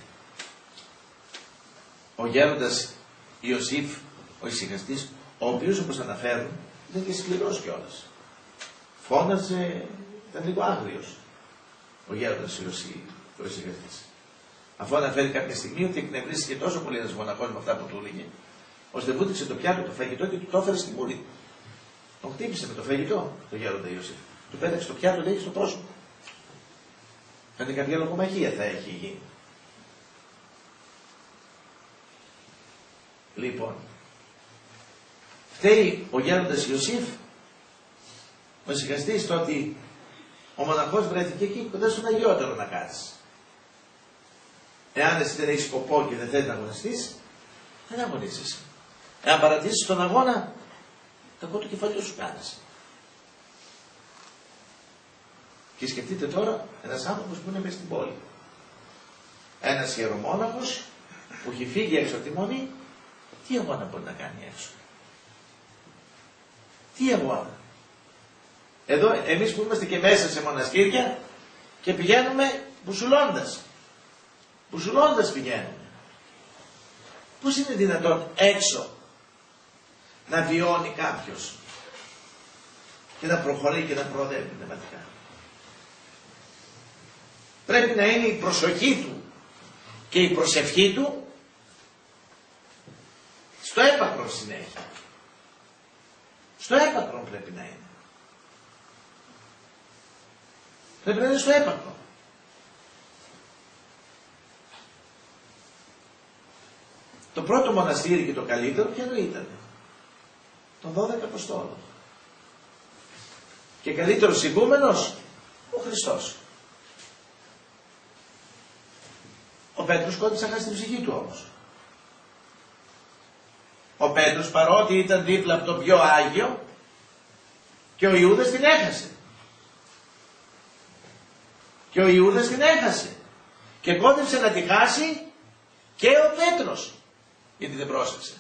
Ο γέροντας Ιωσήφ ο εισηγαστής, ο οποίος όπως αναφέρουν ήταν και σκληρός κιόλας. Φώναζε, ήταν λίγο άγριος ο γέροντας Ιωσήφ, ο εισηγαστής. Αφού αναφέρει κάποια στιγμή ότι εκνευρίστηκε τόσο πολύ ένας μοναχός με αυτά που του έλεγε, ώστε βούτυξε το πιάτο το φαγητό και του το έφερε στη μούρη. Τον χτύπησε με το φαγητό το γέροντα Ιωσήφ. Του πέταξε το πιάτο, λέει στο πρόσωπο. Φαίνεται κάποια λογομαχία θα έχει γίνει. Λοιπόν, φταίει ο γέροντας Ιωσήφ, ο συγχαστής, το ότι ο μοναχός βρέθηκε εκεί κοντά στον Αγιότερο να κάτσεις. Εάν εσύ δεν έχεις σκοπό και δεν θέλεις να αγωνιστείς, δεν αγωνίζεσαι. Εάν παρατήσεις τον αγώνα, κακό το κεφάλι σου κάνεις. Και σκεφτείτε τώρα ένας άνθρωπος που είναι μέσα στην πόλη. Ένας ιερομόναχος που έχει φύγει έξω από τη μονή, τι αγώνα μπορεί να κάνει έξω; Τι αγώνα; Εδώ εμείς που είμαστε και μέσα σε μοναστήρια και πηγαίνουμε μπουσουλώντας. Μπουσουλώντας πηγαίνουμε. Πώς είναι δυνατόν έξω να βιώνει κάποιος και να προχωρεί και να προοδεύει πνευματικά; Πρέπει να είναι η προσοχή του και η προσευχή του στο έπακρο συνέχεια. Στο έπακρο πρέπει να είναι. Πρέπει να είναι στο έπακρο. Το πρώτο μοναστήρι και το καλύτερο ποιο ήταν. Των 12 Αποστόλων. Και καλύτερος ηγούμενος ο Χριστός. Ο Πέτρος κόντυψε να χάσει την ψυχή του όμως. Ο Πέτρος παρότι ήταν δίπλα από το πιο Άγιο και ο Ιούδας την έχασε. Και ο Ιούδας την έχασε. Και κόντεψε να τη χάσει και ο Πέτρος. γιατί δεν πρόσεξε.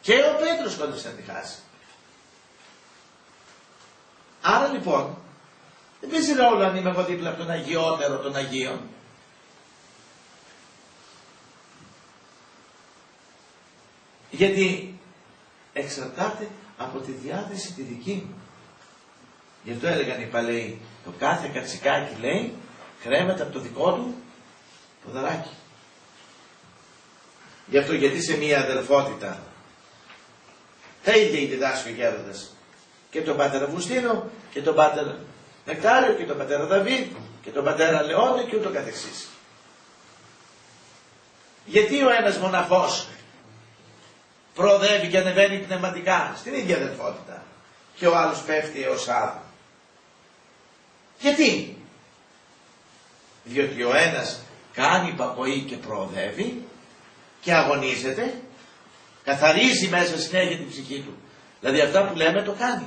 Και ο Πέτρος κόντεψε να τη χάσει. Άρα λοιπόν, δεν παίζει ρόλο αν είμαι εγώ δίπλα από τον Αγιότερο των Αγίων. Γιατί εξαρτάται από τη διάθεση τη δική μου. Γι' αυτό έλεγαν οι παλαιοί, το κάθε κατσικάκι λέει, κρέμεται από το δικό του ποδαράκι. Γι' αυτό γιατί σε μία αδελφότητα τα ίδια διδάσκει ο γέροντας. Και τον πατέρα Αυγουστίνο και τον πατέρα Νεκτάριο και τον πατέρα Δαβίδ και τον πατέρα Λεόντε και ούτω καθεξής. Γιατί ο ένας μοναχός προοδεύει και ανεβαίνει πνευματικά στην ίδια αδελφότητα και ο άλλος πέφτει έως άδω. Γιατί; Διότι ο ένας κάνει υπακοή και προοδεύει και αγωνίζεται, καθαρίζει μέσα συνέχεια την ψυχή του. Δηλαδή αυτά που λέμε το κάνει.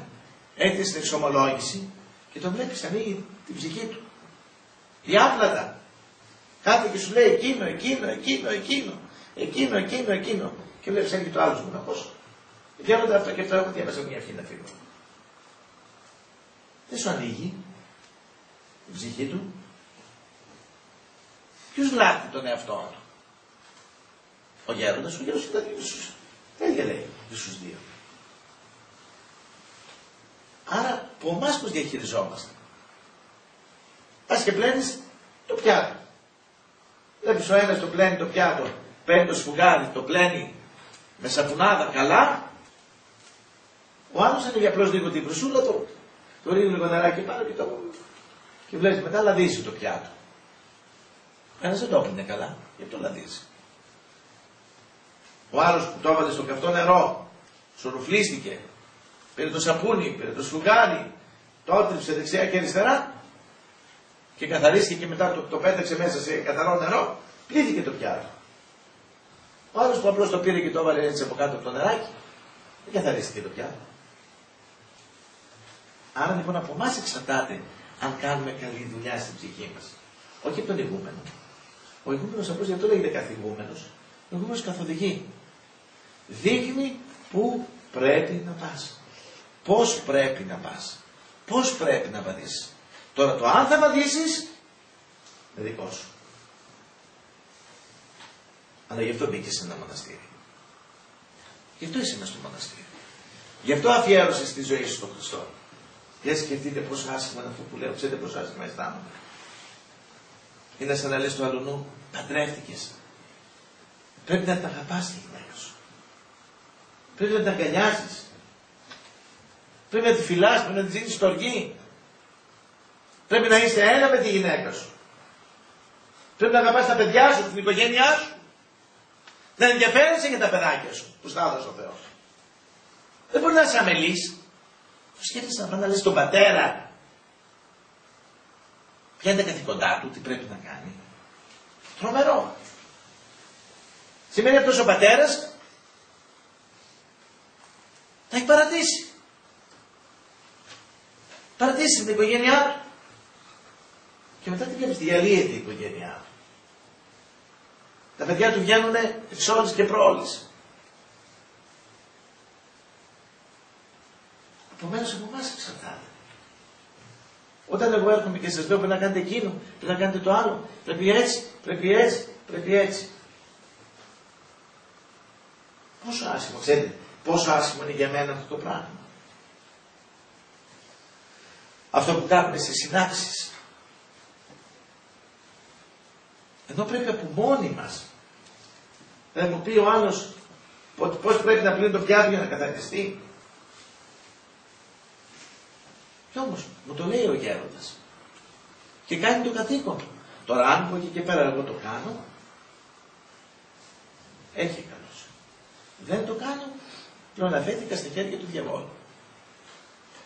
Έρχεται στην εξομολόγηση και τον βλέπεις ανοίγει την ψυχή του. Διάπλατα. Κάθε και σου λέει εκείνο, εκείνο, εκείνο, εκείνο, εκείνο, εκείνο, εκείνο. Και βλέπεις έρχεται το άλλος μοναχός. Διάβατα αυτό και αυτό έχω διαβάσει μια ευχή να φύγω. Δεν σου ανοίγει την ψυχή του. Ποιος λάθη τον εαυτό του; Ο γέροντας, ο γέροντας ήταν Ιησούς. ίδια λέει στου δύο. Άρα, από εμάς πώς διαχειριζόμαστε; Πας και πλένεις το πιάτο. Βλέπεις ο ένας το πλένει το πιάτο, παίρνει το σφουγγάρι, το πλένει με σαπουνάδα καλά. Ο άλλος ανοίγει απλώς λίγο την βρουσούλα του, το ρίχνει λίγο νεράκι πάνω και το. Και βλέπεις μετά λαδίζει το πιάτο. Ένας δεν το έπαιρνε καλά, γιατί το λαδίζει. Ο άλλος που το έβαλε στο καυτό νερό, σορουφλίστηκε, πήρε το σαπούνι, πήρε το σφουγγάρι, το ότριψε δεξιά και αριστερά και καθαρίστηκε και μετά το, το πέταξε μέσα σε καθαρό νερό, πλήθηκε το πιάτο. Ο άλλος που απλώς το πήρε και το έβαλε έτσι από κάτω από το νεράκι, δεν καθαρίστηκε το πιάτο. Άρα λοιπόν από εμάς εξαρτάται αν κάνουμε καλή δουλειά στην ψυχή μας. Όχι από τον ηγούμενο. Ο ηγούμενος απλώς γιατί το λέγεται καθηγούμενος, ο ηγούμενος καθοδηγεί. Δείχνει πού πρέπει να πας. Πώς πρέπει να πας. Πώς πρέπει να απαντήσει. Τώρα το αν θα απαντήσει, είναι δικό σου. Αλλά γι' αυτό μπήκες σε ένα μοναστήρι. Γι' αυτό είσαι μέσα στο μοναστήρι. Γι' αυτό αφιέρωσες τη ζωή σου στον Χριστό. Για σκεφτείτε πόσο άσχημα είναι αυτό που λέω. Ξέρετε πόσο άσχημα αισθάνομαι. Είναι σαν να λες του αλλού παντρεύτηκες. Πρέπει να την αγαπάς τη γυναίκα σου. Πρέπει να την αγκαλιάζεις. Πρέπει να τη φυλάς, πρέπει να τη δίνεις στοργή. Πρέπει να είσαι ένα με τη γυναίκα σου. Πρέπει να αγαπάς τα παιδιά σου, την οικογένειά σου. Να ενδιαφέρεσαι για τα παιδάκια σου που στα έδωσε ο Θεός. Δεν μπορείς να είσαι αμελής. Σκέφτεσαι να πάει να λες τον πατέρα ποια είναι τα καθηκοντά του, τι πρέπει να κάνει. Τρομερό. Σημαίνει αυτός ο πατέρας θα έχει παρατήσει. Παρατήσει την οικογένειά του. Και μετά τι βλέπεις, διαλύεται η οικογένειά του. Τα παιδιά του βγαίνουν εξ και πρόλης. Επομένως από εμά εξαρτάται. Όταν εγώ έρχομαι και σας λέω πρέπει να κάνετε εκείνο, πρέπει να κάνετε το άλλο, πρέπει έτσι, πρέπει έτσι, πρέπει έτσι. Πόσο άσχημο, ξέρετε, πόσο άσχημο είναι για μένα αυτό το πράγμα. Αυτό που κάνουμε στις συνάξει. Εδώ πρέπει από μόνοι μας. Δεν μου πει ο άλλος πώς πρέπει να πλύνει το πιάτο για να καθαριστεί. Κι όμως μου το λέει ο γέροντας. Και κάνει το καθήκον του. Τώρα αν από εκεί και πέρα εγώ το κάνω, έχει καλός. Δεν το κάνω, πλέον αφέθηκα στα χέρια του διαβόλου.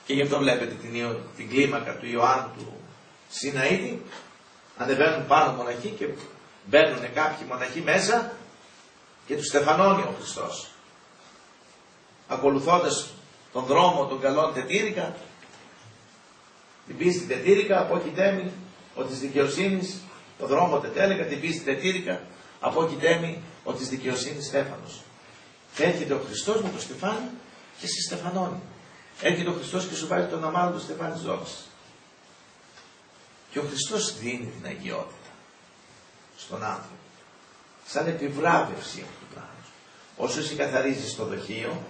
Και γι' αυτό βλέπετε την, την κλίμακα του Ιωάννου του Σιναήτη, ανεβαίνουν πάνω μοναχοί και μπαίνουν κάποιοι μοναχοί μέσα και τους στεφανώνει ο Χριστός. Ακολουθώντας τον δρόμο των καλών τετήρικα, την πίστη τετήρικα, από εκεί τέμει, ο της δικαιοσύνης, το δρόμο τετέλεκα, την πίστη τετήρικα, από εκεί τέμει, ο της δικαιοσύνης Στέφανος. Και έρχεται ο Χριστός με το στεφάνι και σε στεφανώνει. Έρχεται ο Χριστός και σου βάζει τον αμάλο του στεφάνι δόξης. Και ο Χριστός δίνει την αγιότητα στον άνθρωπο. Σαν επιβράβευση αυτού του πράγματος. Όσο εσύ καθαρίζεις το δοχείο,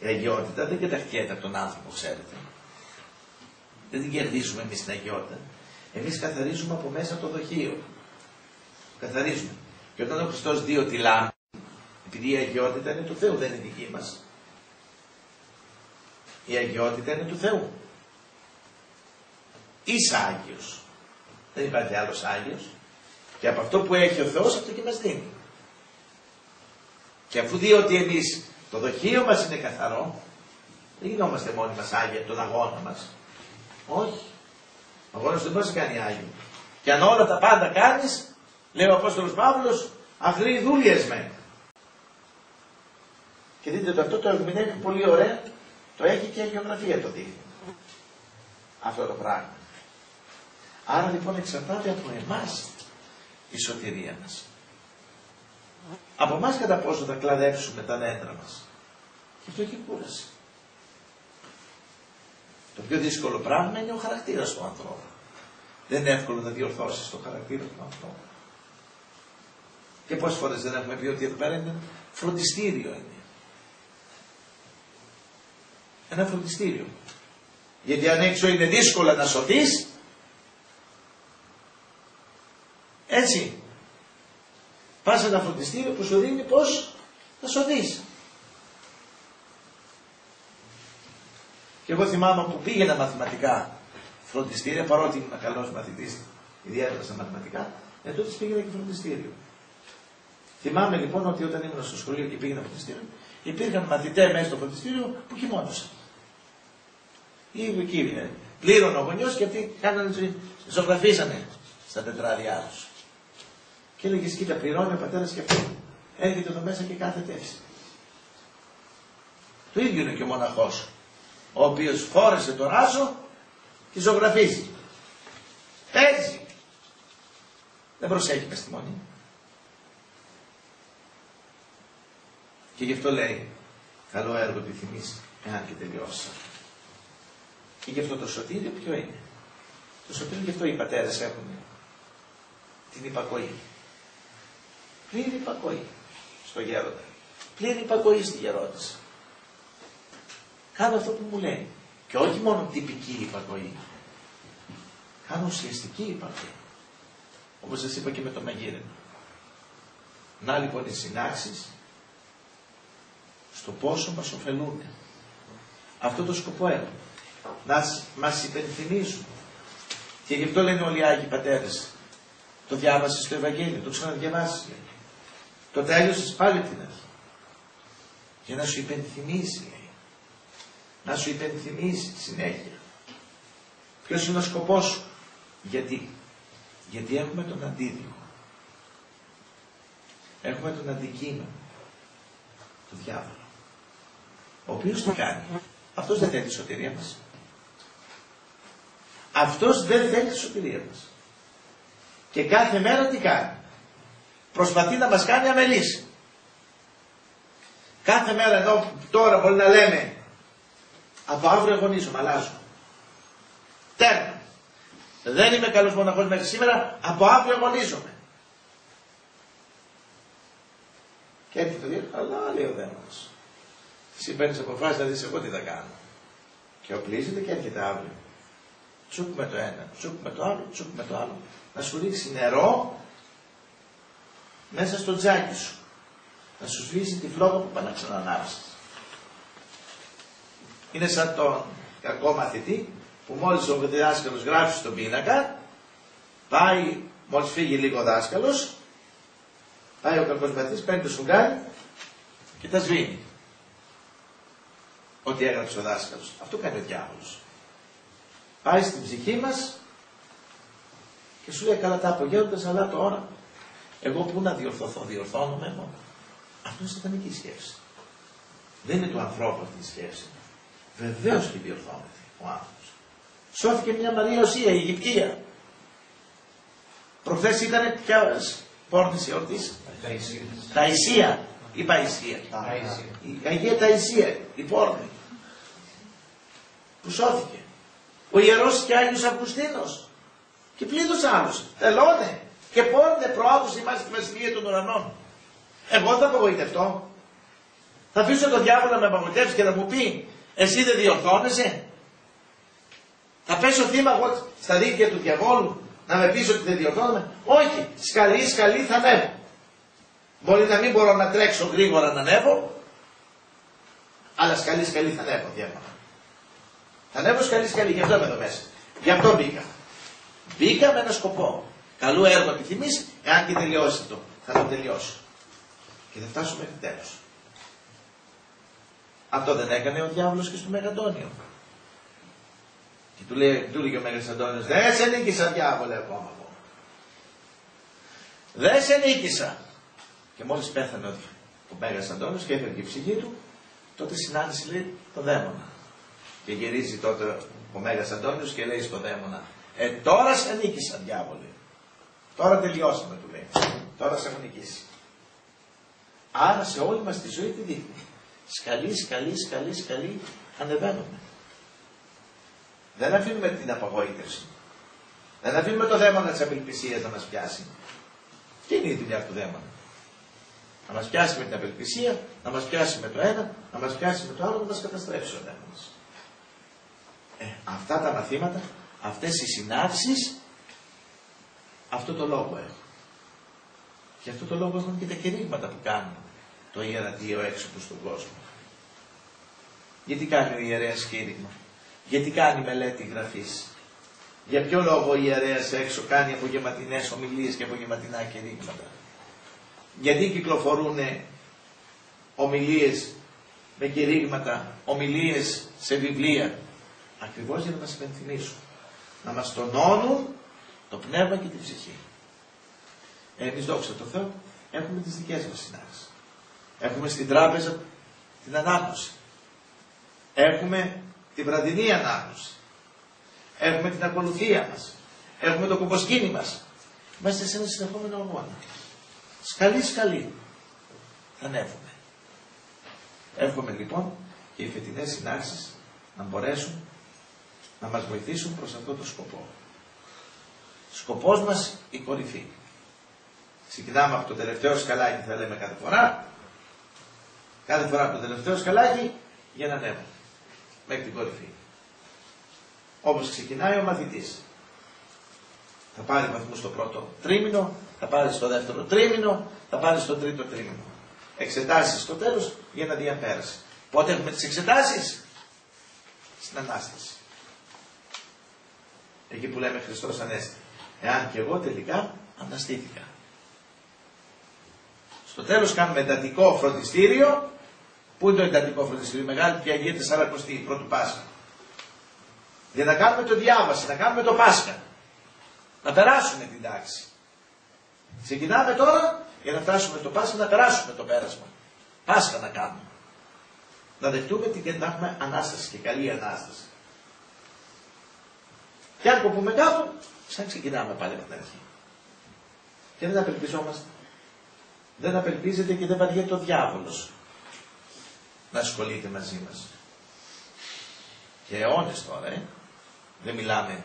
η αγιότητα δεν καταρχέται από τον άνθρωπο, ξέρετε. Δεν την κερδίζουμε εμείς την αγιότητα. Εμείς καθαρίζουμε από μέσα το δοχείο. Καθαρίζουμε. Και όταν ο Χριστός δει ότι λάμπει, επειδή η αγιότητα είναι του Θεού, δεν είναι δική μας. Η αγιότητα είναι του Θεού. Είσαι Άγιος. Δεν υπάρχει άλλος Άγιος. Και από αυτό που έχει ο Θεός, αυτό και μας δίνει. Και αφού δει ότι εμείς το δοχείο μας είναι καθαρό, δεν γινόμαστε μόνοι μας Άγιοι από τον αγώνα μας. Όχι. Ο αγώνας δεν μπορεί να κάνει Άγιο. Και αν όλα τα πάντα κάνεις, λέει ο Απόστολος Παύλος, αχρή δούλειες με. Και δείτε το αυτό το ερμηνεύει πολύ ωραία, το έχει και η γεωγραφία το δείχνει. Αυτό το πράγμα. Άρα λοιπόν εξαρτάται από εμάς η σωτηρία μας. Από εμάς κατά πόσο θα κλαδέψουμε τα δέντρα μας. Και αυτό έχει κούραση. Το πιο δύσκολο πράγμα είναι ο χαρακτήρας του ανθρώπου. Δεν είναι εύκολο να διορθώσεις το χαρακτήρα του ανθρώπου. Και πόσες φορές δεν έχουμε πει ότι εδώ πέρα είναι φροντιστήριο είναι. Ένα φροντιστήριο. Γιατί αν έξω είναι δύσκολα να σωθείς, έτσι, πας σε ένα φροντιστήριο που σου δίνει πώς να σωθείς. Και εγώ θυμάμαι που πήγαινα μαθηματικά φροντιστήρια, παρότι ήμουν καλός μαθητής, ιδιαίτερα στα μαθηματικά, ε, τότε πήγαινα και φροντιστήριο. Θυμάμαι λοιπόν ότι όταν ήμουν στο σχολείο και πήγαινα φροντιστήριο, υπήρχαν μαθητέ μέσα στο φροντιστήριο που κοιμώνωσαν. Ή εκεί, ε, πλήρωνε ο γονιός και αυτοί κάνανε, ζωγραφίσανε στα τετράδια τους. Και έλεγε: Κοίτα, πληρώνει ο πατέρας και αυτό. Έρχεται εδώ μέσα και κάθεται έτσι. Το ίδιο είναι και ο μοναχός ο οποίος φόρεσε τον άσο και ζωγραφίζει. Έτσι. Δεν προσέχει με στη μονή. Και γι' αυτό λέει, καλό έργο επιθυμείς, εάν και τελειώσει. Και γι' αυτό το σωτήριο ποιο είναι. Το σωτήριο γι' αυτό οι πατέρες έχουν την υπακοή. Πλήρη υπακοή στο γέροντα. Πλήρη υπακοή στη γερόντιση. Κάνω αυτό που μου λέει. Και όχι μόνο τυπική υπακοή. Κάνω ουσιαστική υπακοή. Όπως σας είπα και με το μαγείρεμα. Να λοιπόν οι συνάξεις στο πόσο μας ωφελούν. Αυτό το σκοπό έχουν. Να μας υπενθυμίζουν. Και γι' αυτό λένε όλοι οι Άγιοι Πατέρες. Το διάβασες στο Ευαγγέλιο, το ξαναδιαβάσεις. Το τέλειωσες πάλι την αρχή. Για να σου υπενθυμίσει να σου υπενθυμίσει συνέχεια. Ποιος είναι ο σκοπός σου; Γιατί. Γιατί έχουμε τον αντίδικο. Έχουμε τον αντικείμενο. Το διάβολο. Ο οποίος τι κάνει; Αυτός δεν θέλει τη σωτηρία μας. Αυτός δεν θέλει τη σωτηρία μας. Και κάθε μέρα τι κάνει; Προσπαθεί να μας κάνει αμελής. Κάθε μέρα εδώ τώρα μπορεί να λέμε από αύριο αγωνίζομαι, αλλάζω. Τέρμα. Δεν είμαι καλός μοναχός μέχρι σήμερα, από αύριο αγωνίζομαι. Και έρχεται το δύο, αλλά λέει ο δαίμονας. Εσύ παίρνεις αποφάσεις να δεις εγώ τι θα κάνω. Και οπλίζεται και έρχεται αύριο. Τσούκ με το ένα, τσούκ με το άλλο, τσούκ με το άλλο. Να σου ρίξει νερό μέσα στο τζάκι σου. Να σου σβήσει τη φλόγα που πάει να ξανανάψεις. Είναι σαν τον κακό μαθητή που μόλις ο δάσκαλος γράφει στον πίνακα, πάει, μόλις φύγει λίγο ο δάσκαλος, πάει ο κακός μαθητής, παίρνει το σουγκάρι και τα σβήνει. Ό,τι έγραψε ο δάσκαλος. Αυτό κάνει ο διάβολος. Πάει στην ψυχή μας και σου λέει καλά τα απογέοντας, αλλά τώρα εγώ που να διορθωθώ, διορθώνομαι μόνο. Αυτό είναι σατανική σκέψη. Δεν είναι του ανθρώπου αυτή η σκέψη. Βεβαίως και διορθώνεται ο άνθρωπος. Σώθηκε μια Μαρία Οσία, η Αιγυπτία. Προχθές ήταν πια Πόρνης εορτής. Ταϊσία. Η Παϊσία. Η Αγία Ταϊσία. Η πόρνη. Που σώθηκε. Ο Ιερός και Άγιος Αυγουστίνος. Και πλήθος άλλους. Τελώνε. Και πόρνε προάγους ημάς στη βασιλεία των ουρανών. Εγώ θα απογοητευτώ. Θα αφήσω τον διάβολο να με απογοητεύσει και να μου πει εσύ δεν διορθώνεσαι; Θα πέσω θύμα εγώ στα δίκτυα του διαβόλου να με πεις ότι δεν διορθώνομαι; Όχι, σκαλί σκαλί θα ανέβω. Μπορεί να μην μπορώ να τρέξω γρήγορα να ανέβω, αλλά σκαλί σκαλί θα ανέβω διάβολα. Θα ανέβω σκαλί σκαλί, γι' αυτό είμαι εδώ μέσα. Γι' αυτό μπήκα. Μπήκα με ένα σκοπό. Καλό έργο επιθυμείς, εάν και τελειώσει αυτό. Θα το τελειώσω. Και θα φτάσω μέχρι τέλος. Αυτό δεν έκανε ο διάβολος και στο Μεγαντόνιο. Και του λέει, του λέει ο Μέγας Αντώνιος, δεν σε νίκησα διάβολε ακόμα εγώ. Δεν σε νίκησα. Και μόλις πέθανε ο, ο Μέγας Αντώνιος και έφερε η ψυχή του, τότε συνάντησε λέει το δαίμονα. Και γυρίζει τότε ο Μέγας Αντώνιος και λέει στο δαίμονα, ε τώρα σε νίκησα διάβολε. Τώρα τελειώσαμε του λέει. Τώρα σε έχω νικήσει. Άρα σε όλη μας τη ζωή τι δείχνει. Σκαλή, σκαλή, σκαλή, σκαλή, ανεβαίνουμε. Δεν αφήνουμε την απογοήτευση. Δεν αφήνουμε το δαίμονα της απελπισίας να μας πιάσει. Τι είναι η δουλειά του δαίμονα; Να μας πιάσει με την απελπισία, να μας πιάσει με το ένα, να μας πιάσει με το άλλο, να μας καταστρέψει ο δαίμονας. Ε, αυτά τα μαθήματα, αυτές οι συνάψεις, αυτό το λόγο έχουν. Και αυτό το λόγο έχουν και τα κηρύγματα που κάνουν το ιερατείο έξω του στον κόσμο. Γιατί κάνει ο ιερέας κήρυγμα; Γιατί κάνει μελέτη γραφής; Για ποιο λόγο ο ιερέας έξω κάνει απογευματινές ομιλίες και απογευματινά κηρύγματα; Γιατί κυκλοφορούν ομιλίες με κηρύγματα, ομιλίες σε βιβλία; Ακριβώς για να μας υπενθυμίσουν. Να μας τονώνουν το πνεύμα και την ψυχή. Εμείς δόξα τω Θεώ έχουμε τις δικές μας συνάρτησεις. Έχουμε στην τράπεζα την ανάγνωση. Έχουμε την βραδινή ανάγνωση. Έχουμε την ακολουθία μας. Έχουμε το κουμποσκίνη μας. Είμαστε σε ένα συνεχόμενο αγώνα. Σκαλί σκαλί. Θα ανέβουμε. Εύχομαι λοιπόν και οι φετινές συνάξεις να μπορέσουν να μας βοηθήσουν προς αυτό το σκοπό. Σκοπός μας η κορυφή. Ξεκινάμε από το τελευταίο σκαλάκι θα λέμε κάθε φορά. Κάθε φορά από το τελευταίο σκαλάκι για να ανέβουμε μέχρι την κορυφή. Όπως ξεκινάει ο μαθητής. Θα πάρει βαθμούς στο πρώτο τρίμηνο, θα πάρει στο δεύτερο τρίμηνο, θα πάρει στο τρίτο τρίμηνο. Εξετάσεις στο τέλος για να διαπέρασε. Πότε έχουμε τις εξετάσεις; Στην Ανάσταση. Εκεί που λέμε Χριστός Ανέστη. Εάν και εγώ τελικά αναστήθηκα. Στο τέλος κάνουμε εντατικό φροντιστήριο Πού είναι το εντατικό φροντιστήριο, μεγάλη πια γίνεται Σαρακοστή, πρώτου Πάσχα. Για να κάνουμε το διάβαση, να κάνουμε το Πάσχα. Να περάσουμε την τάξη. Ξεκινάμε τώρα για να φτάσουμε το Πάσχα, να περάσουμε το πέρασμα. Πάσχα να κάνουμε. Να δεχτούμε την να έχουμε Ανάσταση και καλή Ανάσταση. Και αν κοπούμε κάπου, σαν ξεκινάμε πάλι από την αρχή. Και δεν απελπιζόμαστε. Δεν απελπίζεται και δεν βαριέται ο διάβολος να ασχολείται μαζί μας. Και αιώνες τώρα, ε. δεν μιλάμε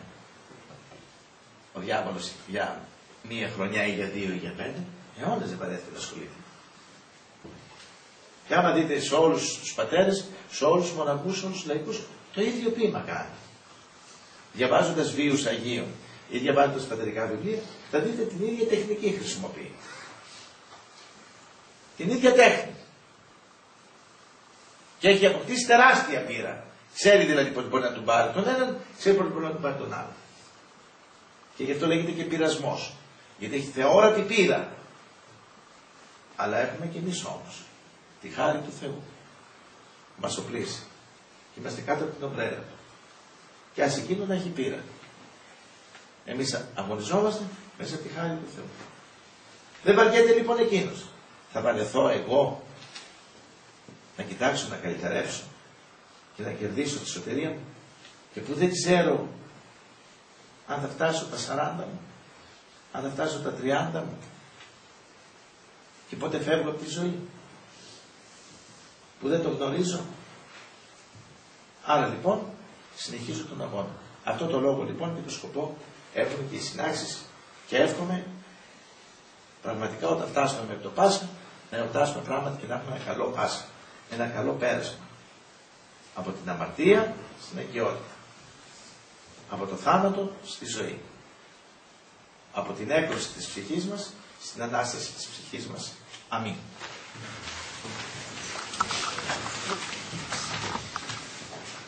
ο διάβολος για μία χρονιά ή για δύο ή για πέντε, αιώνες δεν παρέθεται να ασχολείται. Και άμα δείτε σε όλους τους πατέρες, σε όλους τους μοναχούς, σε όλους τους λαϊκούς, το ίδιο ποίημα κάνει. Διαβάζοντας βίους Αγίων ή διαβάζοντας πατερικά βιβλία, θα δείτε την ίδια τεχνική χρησιμοποιεί. Την ίδια τέχνη. Και έχει αποκτήσει τεράστια πείρα. Ξέρει δηλαδή πώ μπορεί να του πάρει τον έναν, ξέρει πώ μπορεί να του πάρει τον άλλον. Και γι' αυτό λέγεται και πειρασμός. Γιατί έχει θεόρατη πείρα. Αλλά έχουμε και εμείς όμως τη χάρη του Θεού. Μας οπλίσει. Και είμαστε κάτω από την ομπρέλα του. Και ας εκείνο να έχει πείρα. Εμείς αγωνιζόμαστε μέσα από τη χάρη του Θεού. Δεν βαριέται λοιπόν εκείνος. Θα βαρεθώ εγώ να κοιτάξω να καλυτερεύσω και να κερδίσω τη σωτηρία μου και που δεν ξέρω αν θα φτάσω τα 40 μου, αν θα φτάσω τα 30 μου, Και πότε φεύγω από τη ζωή. Που δεν τον γνωρίζω. Άρα λοιπόν συνεχίζω τον αγώνα. Αυτό το λόγο λοιπόν και το σκοπό έχουν και οι συνάξεις και εύχομαι πραγματικά όταν φτάσουμε με το Πάσχα να εορτάσουμε πράγματι και να έχουμε ένα καλό Πάσχα. Ένα καλό πέρασμα. Από την αμαρτία στην αγκαιότητα. Από το θάνατο στη ζωή. Από την έκρωση της ψυχής μας στην Ανάσταση της ψυχής μας. Αμήν.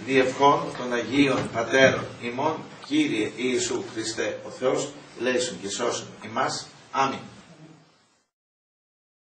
Διευχών των Αγίων Πατέρων ημών, Κύριε Ιησού Χριστέ ο Θεός, λέησον και σώσον ημάς. Αμήν.